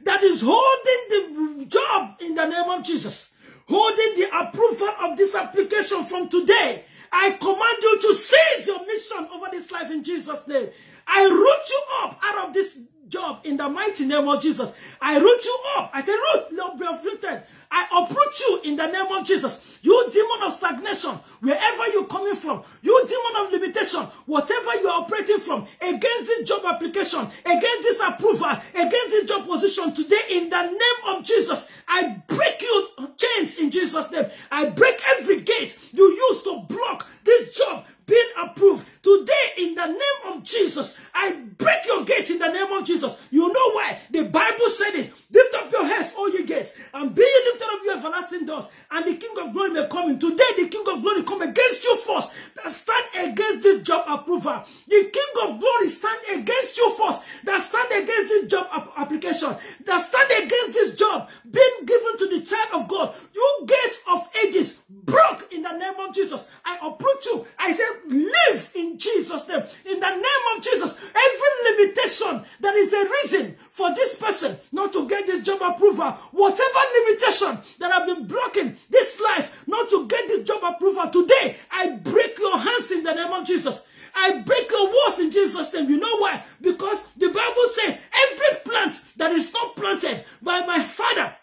that is holding the job in the name of Jesus, holding the approval of this application from today, I command you to seize your mission over this life in Jesus' name. I root you up out of this job in the mighty name of Jesus. I root you up. I say, root, Lord, be uprooted. I uproot you in the name of Jesus. You demon of stagnation, wherever you're coming from, you demon of limitation, whatever you're operating from, against this job application, against this approval, against this job position today, in the name of Jesus, I break you chains in Jesus' name. I break every gate you used to block this job being approved. Today, in the name of Jesus, I break your gate in the name of Jesus. You know why? The Bible said it. Lift up your heads, all you gates, and be lifted up your everlasting doors, and the King of glory may come in. Today, the King of glory come against you first. That stand against this job approval. The King of glory stand against you first. That stand against this job application. That stand against this job being given to the child of God. You gate of ages broke in the name of Jesus. I uproot you. I say live in Jesus' name. In the name of Jesus, every limitation that is a reason for this person not to get this job approval, whatever limitation that have been blocking this life not to get this job approval today, I break your hands in the name of Jesus. I break your walls in Jesus' name. You know why? Because the Bible says every plant that is not planted by my Father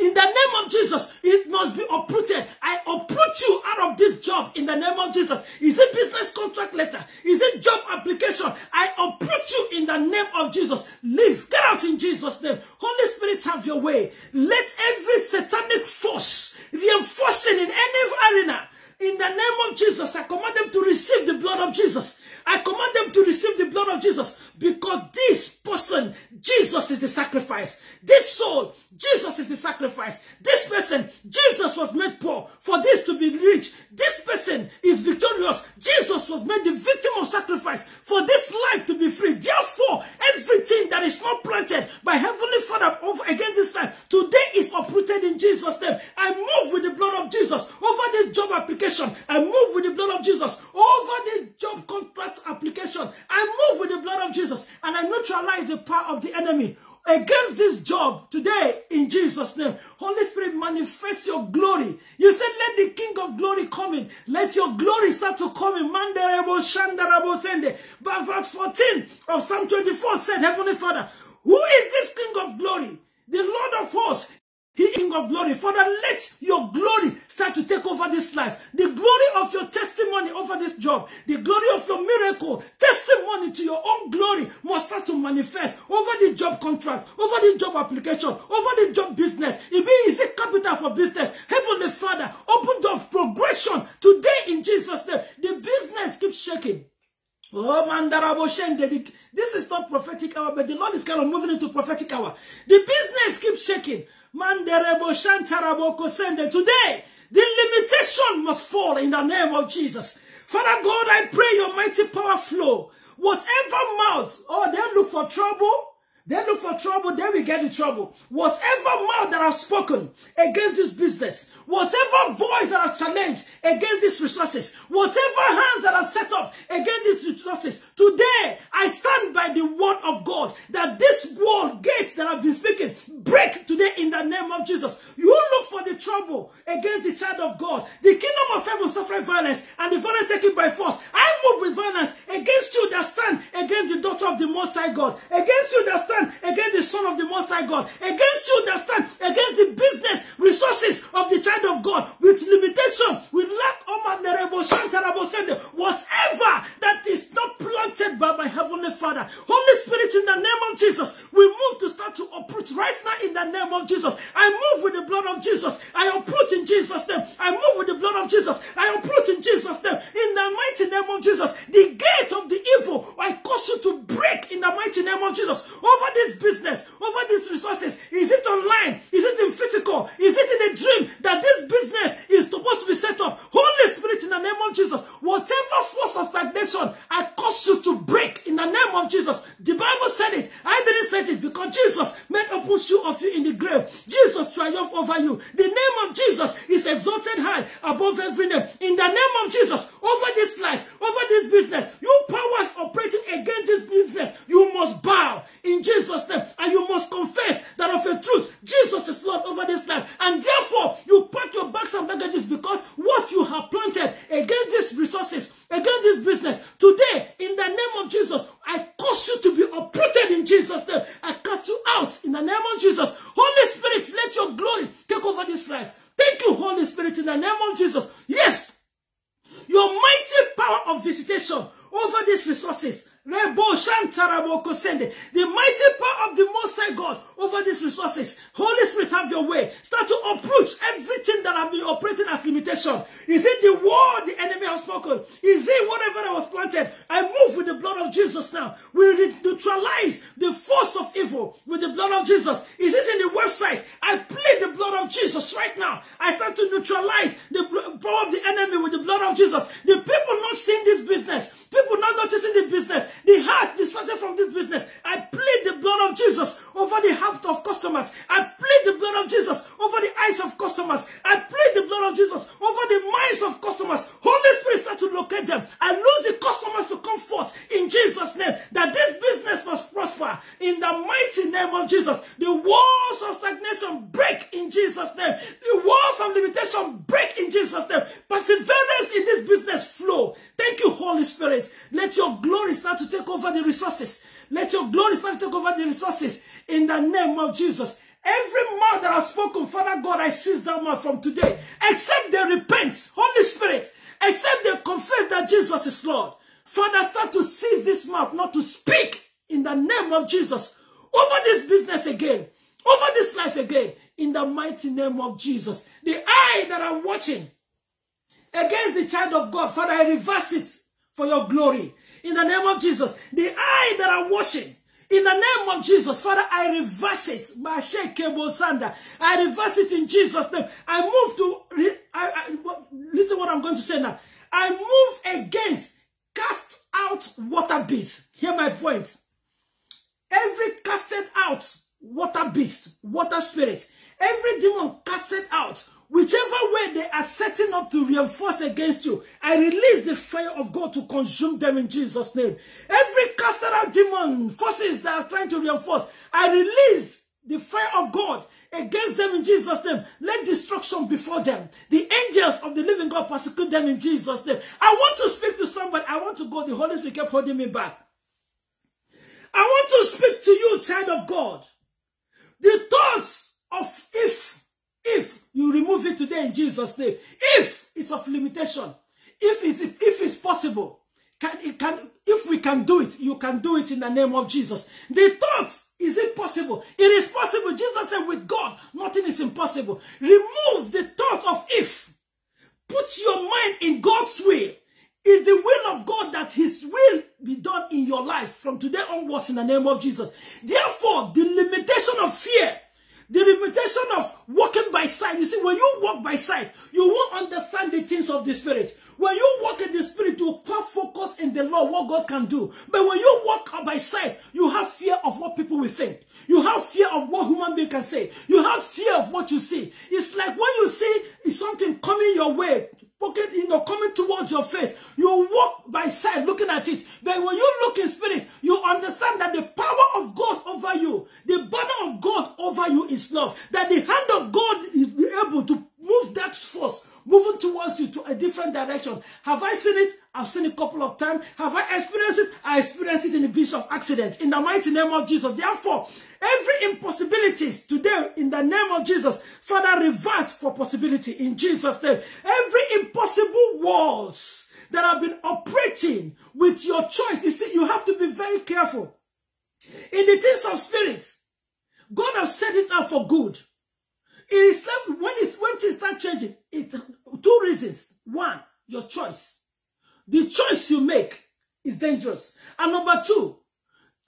in the name of Jesus, it must be uprooted. I uproot you out of this job in the name of Jesus. Is it business contract letter? Is it job application? I uproot you in the name of Jesus. Leave. Get out in Jesus' name. Holy Spirit, have your way. Let every satanic force reinforcing in any arena in the name of Jesus, I command them to receive the blood of Jesus. Heavenly Father, Today, the limitation must fall in the name of Jesus. Father God, I pray your mighty power flow. Whatever mouth, oh, they look for trouble. They look for trouble, then we get in trouble. Whatever mouth that I've spoken against this business, whatever voice that have challenged against these resources, whatever hands that have set up against these resources, today I stand by the word of God that this wall gates that I've been speaking break today in the name of Jesus. You look for the trouble against the child of God. The kingdom of heaven suffer violence and the violence taken by force. I move with violence against you that stand against the daughter of the Most High God, against you that stand against the son of the Most High God, against you that stand against the business resources of the child of God with limitation, with lack of whatever that is not planted by my heavenly Father. Holy Spirit, in the name of Jesus, we move to start to uproot right now in the name of Jesus. I move with the blood of Jesus. I uproot in Jesus' name. I move with the blood of Jesus. I uproot in Jesus' name. In the mighty name of Jesus, the gate of the evil, I cause you to break in the mighty name of Jesus over this business, over these resources. Is it online? Is it in physical? Is it in a dream that this business is supposed to be set up? Holy Spirit, in the name of Jesus, whatever force of stagnation, I cause you to break in the name of Jesus. The Bible said it. I didn't say it because Jesus made open shoe of you in the grave. Jesus triumphed over you. The name of Jesus is exalted high above every name. In the name of Jesus, over this life, over this business, you powers operating against this business, you must bow in Jesus' name and you must confess that of a truth, Jesus is Lord over this life. And therefore, you pack your bags and baggages because what you have planted against these resources, against this business, today, in the name of Jesus, I cause you to be uprooted in Jesus' name. I cast you out in the name of Jesus. Holy Spirit, let your glory take over this life. Thank you, Holy Spirit, in the name of Jesus. Yes, your mighty power of visitation over these resources the mighty power of the Most High God over these resources. Holy Spirit, have your way. Start to approach everything that have been operating as limitation. Is it the word the enemy has spoken? Is it whatever that was planted? I move with the blood of Jesus now. We neutralize the force of evil with the blood of Jesus. Is it in the website? I plead the blood of Jesus right now. I start to neutralize the power of the enemy with the blood of Jesus. The people not seeing this business, people not noticing the business, the heart distracted from this business. I plead the blood of Jesus over the heart of customers. I plead the blood of Jesus over the eyes of customers. I plead the blood of Jesus over the minds of customers. Holy Spirit start to locate them. I lose the customers to come forth in Jesus' name. That this business must prosper in the mighty name of Jesus. The walls of stagnation break in Jesus' name. The walls of limitation break in Jesus' name. Perseverance in this business flow. Thank you, Holy Spirit. Let your glory start to take over the resources. Let your glory start to take over the resources in the name of Jesus. Every mouth that has spoken, Father God, I seize that mouth from today. Except they repent, Holy Spirit, except they confess that Jesus is Lord. Father, start to seize this mouth, not to speak in the name of Jesus over this business again, over this life again, in the mighty name of Jesus. The eye that are watching against the child of God, Father, I reverse it for your glory. In the name of Jesus, the eye that are watching, in the name of Jesus, Father, I reverse it. I reverse it in Jesus' name. I move to, I, I, listen what I'm going to say now. I move against cast out water beast. Hear my point. Every casted out water beast, water spirit, every demon casted out, whichever way they are setting up to reinforce against you, I release the fire of God to consume them in Jesus' name. Every casted out demon forces that are trying to reinforce, I release the fire of God against them in Jesus' name. Let destruction before them. The angels of the living God persecute them in Jesus' name. I want to speak to somebody. I want to go. The Holy Spirit kept holding me back. I want to speak to you, child of God. The thoughts of if, if you remove it today in Jesus' name, if it's of limitation, if it's, if it's possible, can, it can, if we can do it, you can do it in the name of Jesus. The thoughts is it possible? It is possible. Jesus said, with God, nothing is impossible. Remove the thought of if. Put your mind in God's will. Is the will of God that his will be done in your life from today onwards in the name of Jesus. Therefore, the limitation of fear the limitation of walking by sight. You see, when you walk by sight, you won't understand the things of the Spirit. When you walk in the Spirit, you can't focus in the Lord, what God can do. But when you walk by sight, you have fear of what people will think. You have fear of what human being can say. You have fear of what you see. It's like when you see something coming your way, pocket, you know, coming towards your face. You walk by sight looking at it. But when you look in spirit, you understand that the power of God over you, the banner of God over you is love. That the hand of God is able to move that force moving towards you to a different direction. Have I seen it? I've seen it a couple of times. Have I experienced it? I experienced it in the beach of accident. In the mighty name of Jesus. Therefore, every impossibilities today, in the name of Jesus, Father, reverse for possibility in Jesus' name. Every impossible walls that have been operating with your choice. You see, you have to be very careful. In the things of spirit, God has set it up for good. It is like when it's when things start changing, it two reasons. One, your choice. The choice you make is dangerous. And number two,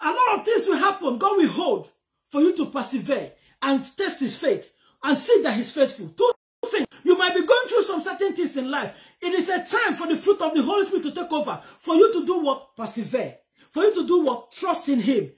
a lot of things will happen. God will hold for you to persevere and test his faith and see that he's faithful. Two things. You might be going through some certain things in life. It is a time for the fruit of the Holy Spirit to take over. For you to do what? Persevere. For you to do what? Trust in him.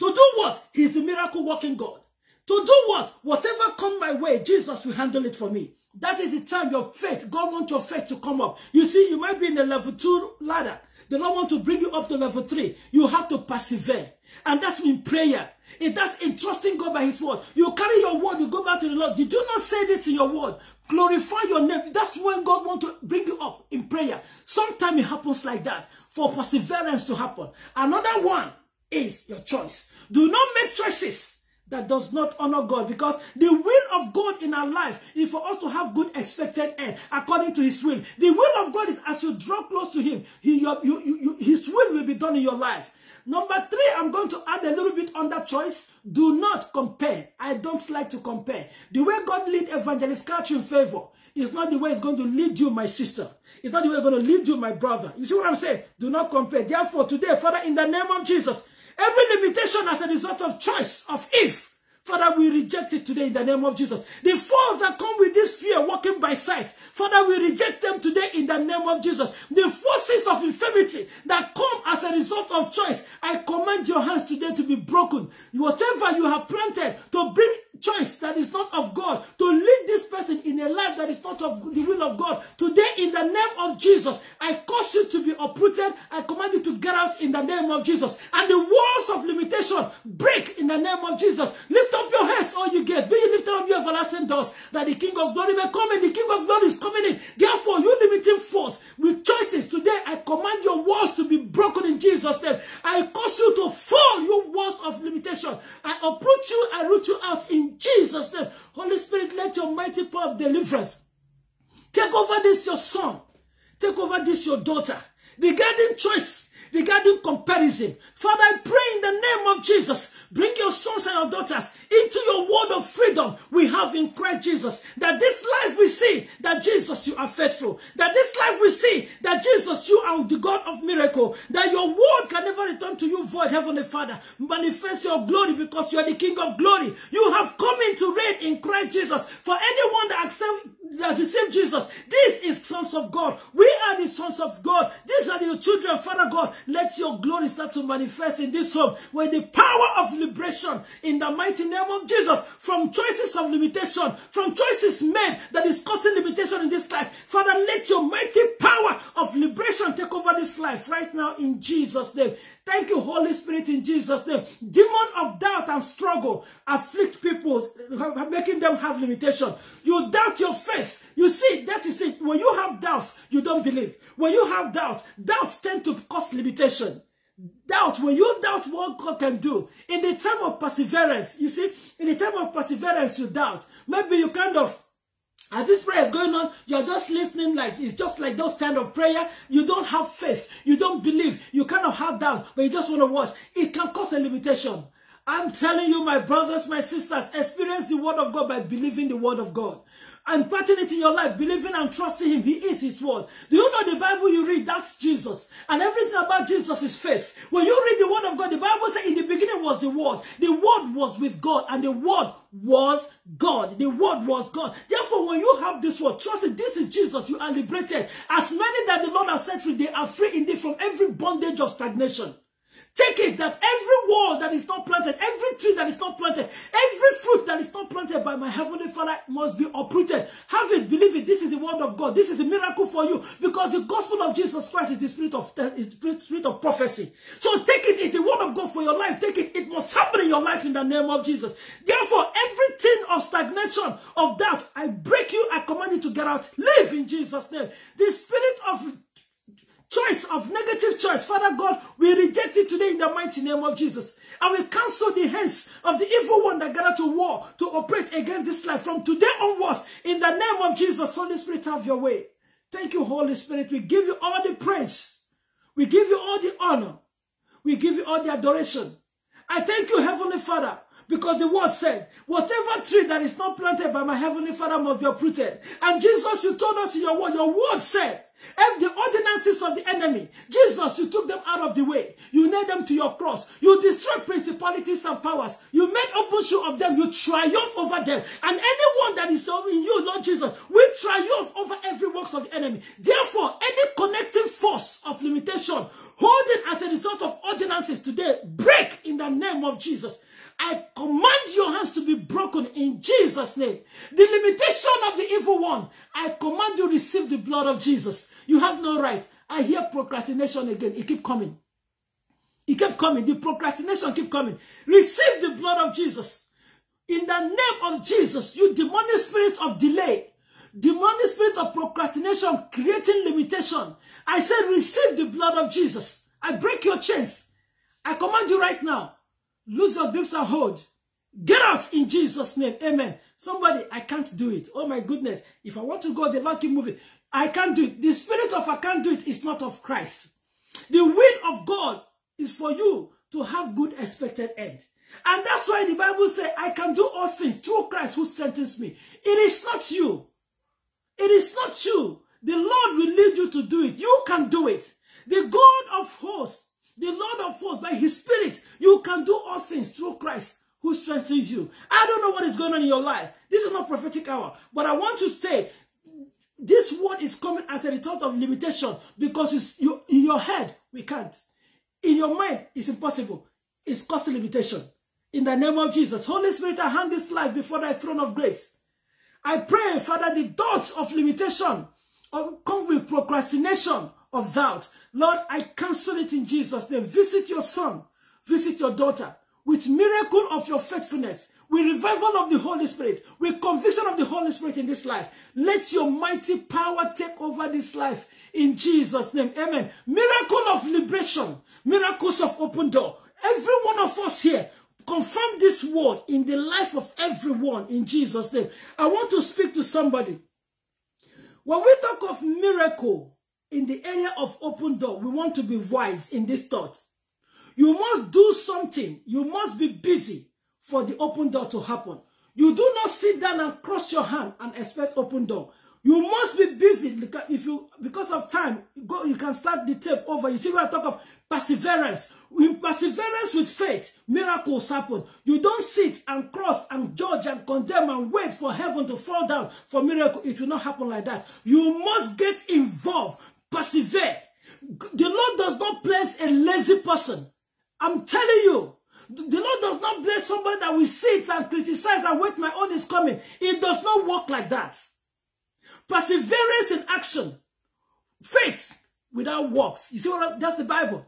To do what? He's the miracle working God. To do what? Whatever come my way, Jesus will handle it for me. That is the time your faith, God wants your faith to come up. You see, you might be in the level two ladder. The Lord wants to bring you up to level three. You have to persevere. And that's in prayer. It that's in trusting God by his word. You carry your word, you go back to the Lord. Did you not say this in your word? Glorify your name. That's when God wants to bring you up in prayer. Sometimes it happens like that for perseverance to happen. Another one is your choice. Do not make choices that does not honor God because the will of God in our life is for us to have good expected end according to his will. The will of God is as you draw close to him, he, you, you, you, his will will be done in your life. Number three, I'm going to add a little bit on that choice. Do not compare. I don't like to compare. The way God lead evangelist Catherine Favor is not the way it's going to lead you, my sister. It's not the way it's going to lead you, my brother. You see what I'm saying? Do not compare. Therefore, today, Father, in the name of Jesus, Every limitation as a result of choice of if. Father, we reject it today in the name of Jesus. The force that come with this fear walking by sight, Father, we reject them today in the name of Jesus. The forces of infirmity that come as a result of choice, I command your hands today to be broken. Whatever you have planted to bring choice that is not of God, to lead this person in a life that is not of the will of God. Today, in the name of Jesus, I cause you to be uprooted. I command you to get out in the name of Jesus. And the walls of limitation break in the name of Jesus. Lift up your heads, all you get. Be lifted up your everlasting doors, that the King of glory may come in. The King of glory is coming in. Therefore, you limiting force with choices. Today, I command your walls to be broken in Jesus' name. I cause you to fall, you walls of limitation. I uproot you, I root you out in Jesus' name. Holy Spirit, let your mighty power of deliverance take over this your son. Take over this your daughter. Regarding choice, regarding comparison. Father, I pray in the name of Jesus, bring your sons and your daughters into your world of freedom we have in Christ Jesus. That this life we see that Jesus, you are faithful. That this life we see that Jesus, you are the God of miracle. That your word can never return to you void, Heavenly Father. Manifest your glory because you are the King of glory. You have come into reign in Christ Jesus. For anyone that accepts that receive Jesus. This is sons of God. We are the sons of God. These are your children, Father God. Let your glory start to manifest in this home with the power of liberation in the mighty name of Jesus from choices of limitation, from choices made that is causing limitation in this life. Father, let your mighty power of liberation take over this life right now in Jesus' name. Thank you, Holy Spirit, in Jesus' name. Demon of doubt and struggle afflict people, making them have limitation. You doubt your faith. You see, that is it. When you have doubts, you don't believe. When you have doubt, doubts tend to cause limitation. Doubt, when you doubt what God can do, in the time of perseverance, you see, in the time of perseverance, you doubt. Maybe you kind of as this prayer is going on, you're just listening like it's just like those kind of prayer. You don't have faith. You don't believe. You of have doubt, but you just want to watch. It can cause a limitation. I'm telling you, my brothers, my sisters, experience the word of God by believing the word of God. And putting it in your life, believing and trusting him. He is his word. Do you know the Bible you read? That's Jesus. And everything about Jesus is faith. When you read the word of God, the Bible says in the beginning was the word. The word was with God and the word was God. The word was God. Therefore, when you have this word, trust this is Jesus. You are liberated. As many that the Lord has set free, they are free indeed from every bondage of stagnation. Take it that every wall that is not planted, every tree that is not planted, every fruit that is not planted by my heavenly Father must be uprooted. Have it, believe it. This is the word of God. This is the miracle for you because the gospel of Jesus Christ is the spirit of is the spirit of prophecy. So take it. It's the word of God for your life. Take it. It must happen in your life in the name of Jesus. Therefore, everything of stagnation, of doubt, I break you. I command you to get out. Live in Jesus' name. The spirit of choice of negative choice. Father God, we reject it today in the mighty name of Jesus. And we cancel the hands of the evil one that gather to war to operate against this life from today onwards. In the name of Jesus, Holy Spirit, have your way. Thank you, Holy Spirit. We give you all the praise. We give you all the honor. We give you all the adoration. I thank you, Heavenly Father, because the word said, whatever tree that is not planted by my heavenly father must be uprooted. And Jesus, you told us in your word, your word said, and the ordinances of the enemy, Jesus, you took them out of the way. You nailed them to your cross. You destroyed principalities and powers. You made open show of them. You triumph over them. And anyone that is in you, Lord Jesus, we triumph over every works of the enemy. Therefore, any connecting force of limitation holding as a result of ordinances today, break in the name of Jesus. I command your hands to be broken in Jesus' name. The limitation of the evil one, I command you receive the blood of Jesus. You have no right. I hear procrastination again. It keep coming. It kept coming. The procrastination keep coming. Receive the blood of Jesus. In the name of Jesus, you demonic spirit of delay, demonic spirit of procrastination, creating limitation. I said, receive the blood of Jesus. I break your chains. I command you right now. Lose your grips and hold. Get out in Jesus' name. Amen. Somebody, I can't do it. Oh my goodness. If I want to go, the Lord keep moving. I can't do it. The spirit of I can't do it is not of Christ. The will of God is for you to have good expected end. And that's why the Bible says, I can do all things through Christ who strengthens me. It is not you. It is not you. The Lord will lead you to do it. You can do it. The God of hosts the Lord of hosts, by his spirit, you can do all things through Christ who strengthens you. I don't know what is going on in your life. This is not prophetic hour. But I want to say, this word is coming as a result of limitation because you, in your head, we can't. In your mind, it's impossible. It's causing limitation. In the name of Jesus, Holy Spirit, I hand this life before thy throne of grace. I pray, Father, the dots of limitation come with procrastination, of doubt. Lord, I cancel it in Jesus' name. Visit your son, visit your daughter with miracle of your faithfulness, with revival of the Holy Spirit, with conviction of the Holy Spirit in this life. Let your mighty power take over this life in Jesus' name. Amen. Miracle of liberation, miracles of open door. Every one of us here, confirm this word in the life of everyone in Jesus' name. I want to speak to somebody. When we talk of miracle, in the area of open door, we want to be wise in this thought. You must do something. You must be busy for the open door to happen. You do not sit down and cross your hand and expect open door. You must be busy because if you because of time, go you can start the tape over. You see when I talk of perseverance. in perseverance with faith, miracles happen. You don't sit and cross and judge and condemn and wait for heaven to fall down for miracle. It will not happen like that. You must get involved, persevere. The Lord does not bless a lazy person. I'm telling you, the Lord does not bless somebody that will sit and criticize and wait, my own is coming. It does not work like that. Perseverance in action. Faith without works. You see what? I, that's the Bible.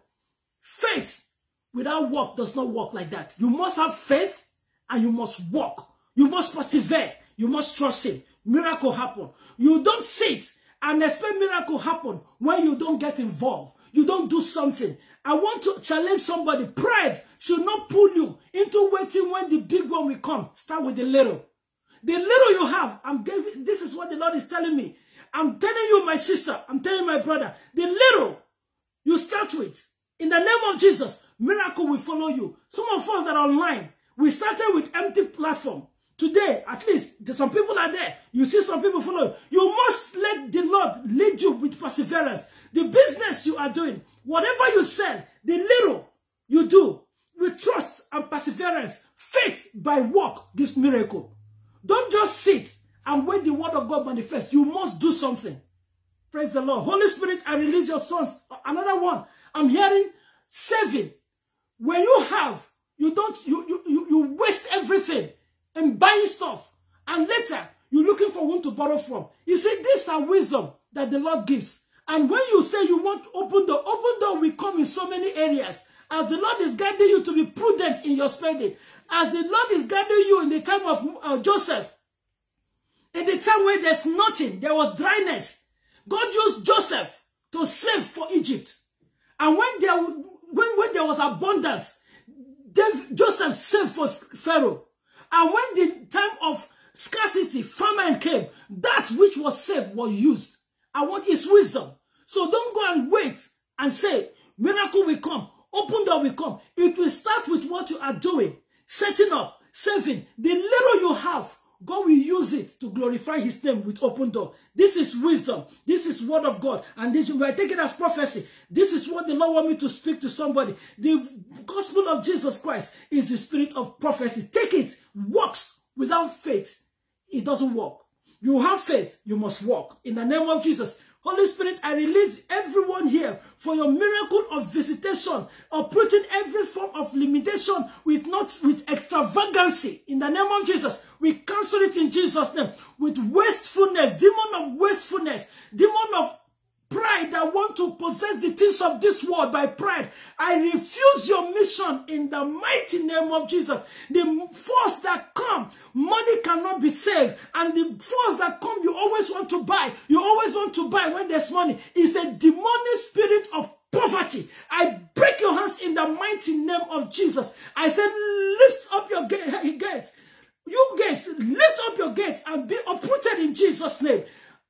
Faith without work does not work like that. You must have faith and you must walk. You must persevere. You must trust him. Miracle happen. You don't sit and expect miracle happen when you don't get involved. You don't do something. I want to challenge somebody. Pride should not pull you into waiting when the big one will come. Start with the little. The little you have, I'm giving, this is what the Lord is telling me. I'm telling you, my sister, I'm telling my brother, the little you start with, in the name of Jesus, miracle will follow you. Some of us that are online, we started with empty platform. Today, at least, some people are there. You see some people follow. You must let the Lord lead you with perseverance. The business you are doing, whatever you sell, the little you do, with trust and perseverance, faith by work gives miracle. Don't just sit and wait the word of God manifests, you must do something. Praise the Lord. Holy Spirit, I release your sons. Another one. I'm hearing saving. When you have, you don't, you, you, you waste everything in buying stuff. And later, you're looking for one to borrow from. You see, these are wisdom that the Lord gives. And when you say you want open door, open door will come in so many areas. As the Lord is guiding you to be prudent in your spending. As the Lord is guiding you in the time of uh, Joseph. In the time where there's nothing, there was dryness. God used Joseph to save for Egypt. And when there, when, when there was abundance, then Joseph saved for Pharaoh. And when the time of scarcity, famine came, that which was saved was used. I want his wisdom. So don't go and wait and say, miracle will come, open door will come. It will start with what you are doing, setting up, saving. The little you have, God will use it to glorify his name with open door. This is wisdom. This is word of God. And this, I take it as prophecy. This is what the Lord want me to speak to somebody. The gospel of Jesus Christ is the spirit of prophecy. Take it. Works without faith. It doesn't work. You have faith. You must walk. In the name of Jesus. Holy Spirit, I release everyone here for your miracle of visitation, uprooting every form of limitation with not with extravagancy. In the name of Jesus, we cancel it in Jesus' name. With wastefulness, demon of wastefulness, demon of pride that want to possess the things of this world by pride. I refuse your mission in the mighty name of Jesus. The force that come, money cannot be saved. And the force that come, you always want to buy. You always want to buy when there's money. It's a demonic spirit of poverty. I break your hands in the mighty name of Jesus. I said, lift up your gates. You guys, lift up your gates and be uprooted in Jesus' name.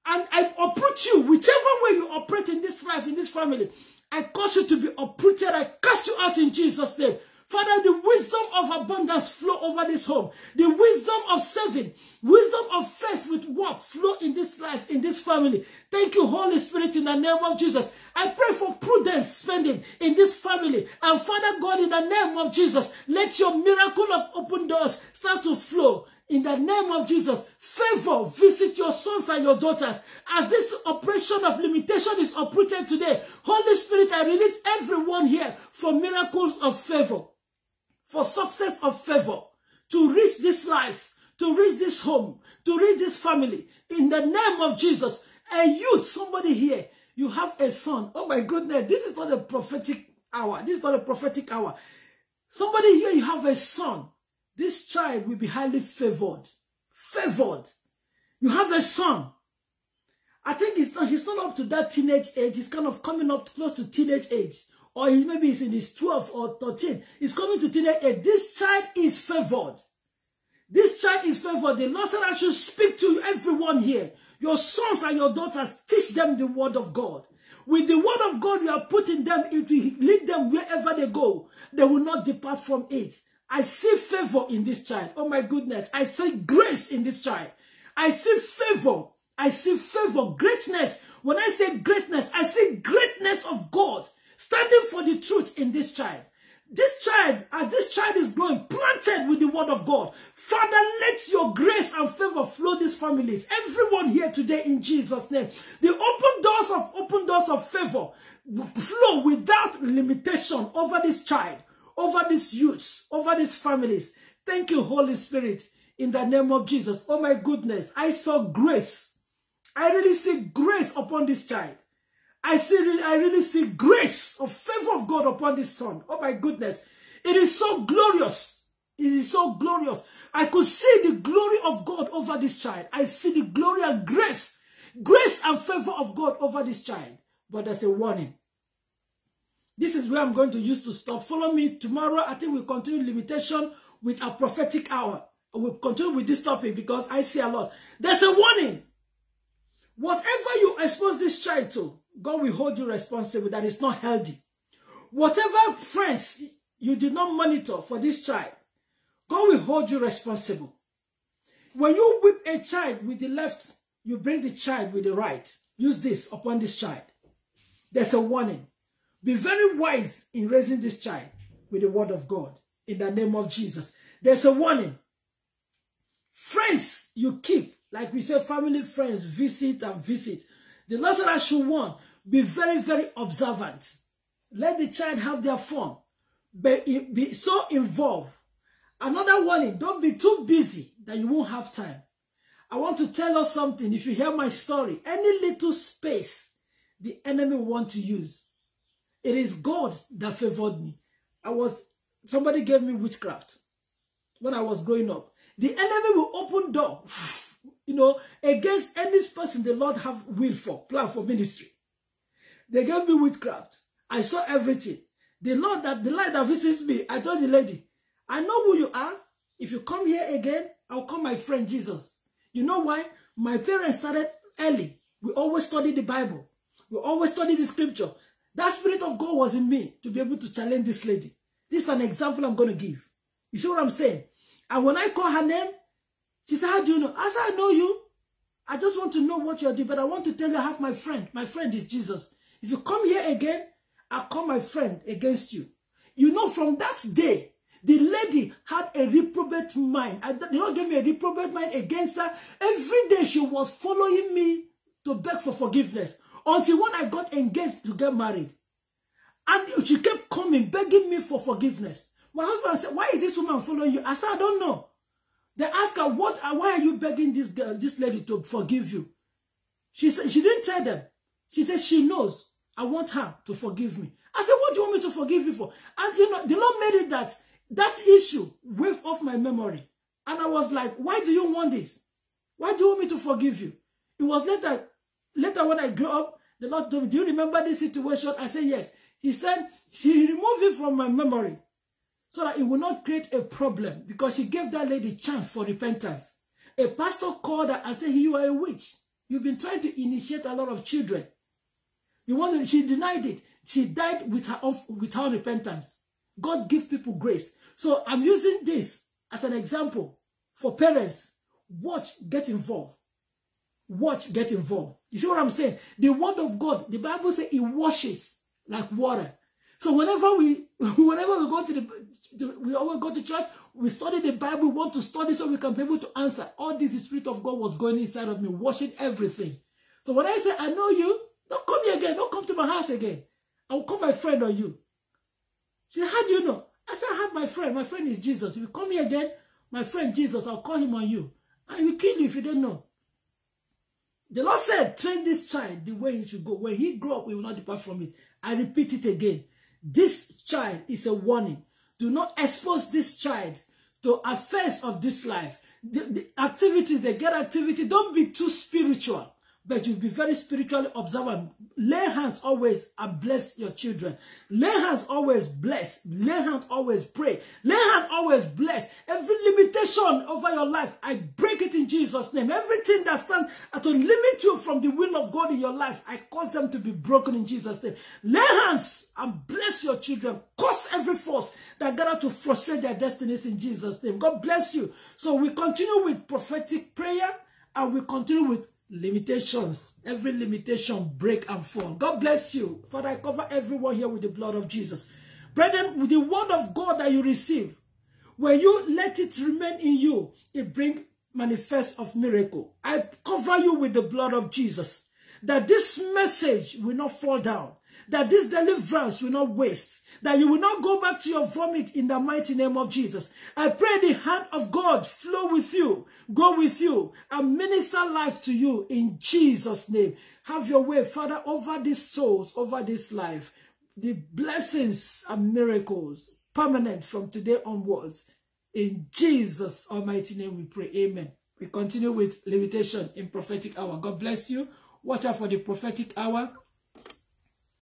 And I uproot you, whichever way you operate in this life, in this family. I cause you to be uprooted. I cast you out in Jesus' name. Father, the wisdom of abundance flow over this home. The wisdom of saving, wisdom of faith with work flow in this life, in this family. Thank you, Holy Spirit, in the name of Jesus. I pray for prudence spending in this family. And Father God, in the name of Jesus, let your miracle of open doors start to flow in the name of Jesus, favor visit your sons and your daughters. As this operation of limitation is uprooted today, Holy Spirit, I release everyone here for miracles of favor, for success of favor, to reach this life, to reach this home, to reach this family. In the name of Jesus, a youth, somebody here, you have a son. Oh my goodness, this is not a prophetic hour. This is not a prophetic hour. Somebody here, you have a son. This child will be highly favored. Favored. You have a son. I think he's not, he's not up to that teenage age. He's kind of coming up close to teenage age. Or he, maybe he's in his 12 or 13. He's coming to teenage age. This child is favored. This child is favored. The Lord said I should speak to everyone here. Your sons and your daughters, teach them the word of God. With the word of God you are putting them, it will lead them wherever they go. They will not depart from it. I see favor in this child. Oh my goodness. I see grace in this child. I see favor. I see favor, greatness. When I say greatness, I see greatness of God standing for the truth in this child. This child, as this child is growing, planted with the word of God. Father, let your grace and favor flow these families. Everyone here today in Jesus' name. The open doors of open doors of favor flow without limitation over this child, over these youths, over these families. Thank you, Holy Spirit, in the name of Jesus. Oh my goodness, I saw grace. I really see grace upon this child. I see, I really see grace of favor of God upon this son. Oh my goodness. It is so glorious. It is so glorious. I could see the glory of God over this child. I see the glory and grace, grace and favor of God over this child. But there's a warning. This is where I'm going to use to stop. Follow me tomorrow. I think we'll continue limitation with a prophetic hour. We'll continue with this topic because I see a lot. There's a warning. Whatever you expose this child to, God will hold you responsible that it's not healthy. Whatever friends you did not monitor for this child, God will hold you responsible. When you whip a child with the left, you bring the child with the right. Use this upon this child. There's a warning. Be very wise in raising this child with the word of God in the name of Jesus. There's a warning. Friends you keep, like we say, family friends, visit and visit. The Lord said I should warn, be very, very observant. Let the child have their fun. Be, be so involved. Another warning, don't be too busy that you won't have time. I want to tell us something. If you hear my story, any little space the enemy want to use, it is God that favored me. I was, somebody gave me witchcraft when I was growing up. The enemy will open door, [laughs] you know, against any person the Lord have will for, plan for ministry. They gave me witchcraft. I saw everything. The Lord that the light that visits me, I told the lady, I know who you are. If you come here again, I'll call my friend Jesus. You know why? My parents started early. We always study the Bible. We always study the scripture. That spirit of God was in me to be able to challenge this lady. This is an example I'm going to give. You see what I'm saying? And when I call her name, she said, how do you know? I said, I know you. I just want to know what you're doing, but I want to tell you I have my friend. My friend is Jesus. If you come here again, I'll call my friend against you. You know, from that day, the lady had a reprobate mind. I, the Lord gave me a reprobate mind against her. Every day she was following me to beg for forgiveness. Until when I got engaged to get married. And she kept coming, begging me for forgiveness. My husband said, why is this woman following you? I said, I don't know. They asked her, what, why are you begging this girl, this lady to forgive you? She said, she didn't tell them. She said she knows. I want her to forgive me. I said, what do you want me to forgive you for? And you know, the Lord made it that that issue wave off my memory. And I was like, why do you want this? Why do you want me to forgive you? It was later, later when I grew up, the Lord told me, do you remember this situation? I said, yes. He said, she removed it from my memory so that it will not create a problem because she gave that lady chance for repentance. A pastor called her and said, you are a witch. You've been trying to initiate a lot of children. You want to, she denied it. She died with her with her repentance. God give people grace. So I'm using this as an example for parents. Watch, get involved. Watch, get involved. You see what I'm saying? The word of God, the Bible says it washes like water. So whenever we, [laughs] whenever we go to the, we always go to church, we study the Bible, we want to study so we can be able to answer. All this, the Spirit of God was going inside of me, washing everything. So when I say, I know you, don't come here again. Don't come to my house again. I will call my friend on you. She said, how do you know? I said, I have my friend. My friend is Jesus. If you come here again, my friend Jesus, I'll call him on you. He will kill you if you don't know. The Lord said, train this child the way he should go. When he grow up, he will not depart from it. I repeat it again. This child is a warning. Do not expose this child to affairs of this life. The, the activities, they get activity. Don't be too spiritual but you be very spiritually observant. Lay hands always and bless your children. Lay hands always bless. Lay hands always pray. Lay hands always bless. Every limitation over your life, I break it in Jesus' name. Everything that stands to limit you from the will of God in your life, I cause them to be broken in Jesus' name. Lay hands and bless your children. Cause every force that gather to frustrate their destinies in Jesus' name. God bless you. So we continue with prophetic prayer and we continue with limitations. Every limitation break and fall. God bless you. Father, I cover everyone here with the blood of Jesus. Brethren, the word of God that you receive, when you let it remain in you, it bring manifest of miracle. I cover you with the blood of Jesus. That this message will not fall down. That this deliverance will not waste. That you will not go back to your vomit in the mighty name of Jesus. I pray the hand of God flow with you, go with you, and minister life to you in Jesus' name. Have your way, Father, over these souls, over this life. The blessings and miracles permanent from today onwards. In Jesus' almighty name we pray. Amen. We continue with levitation in prophetic hour. God bless you. Watch out for the prophetic hour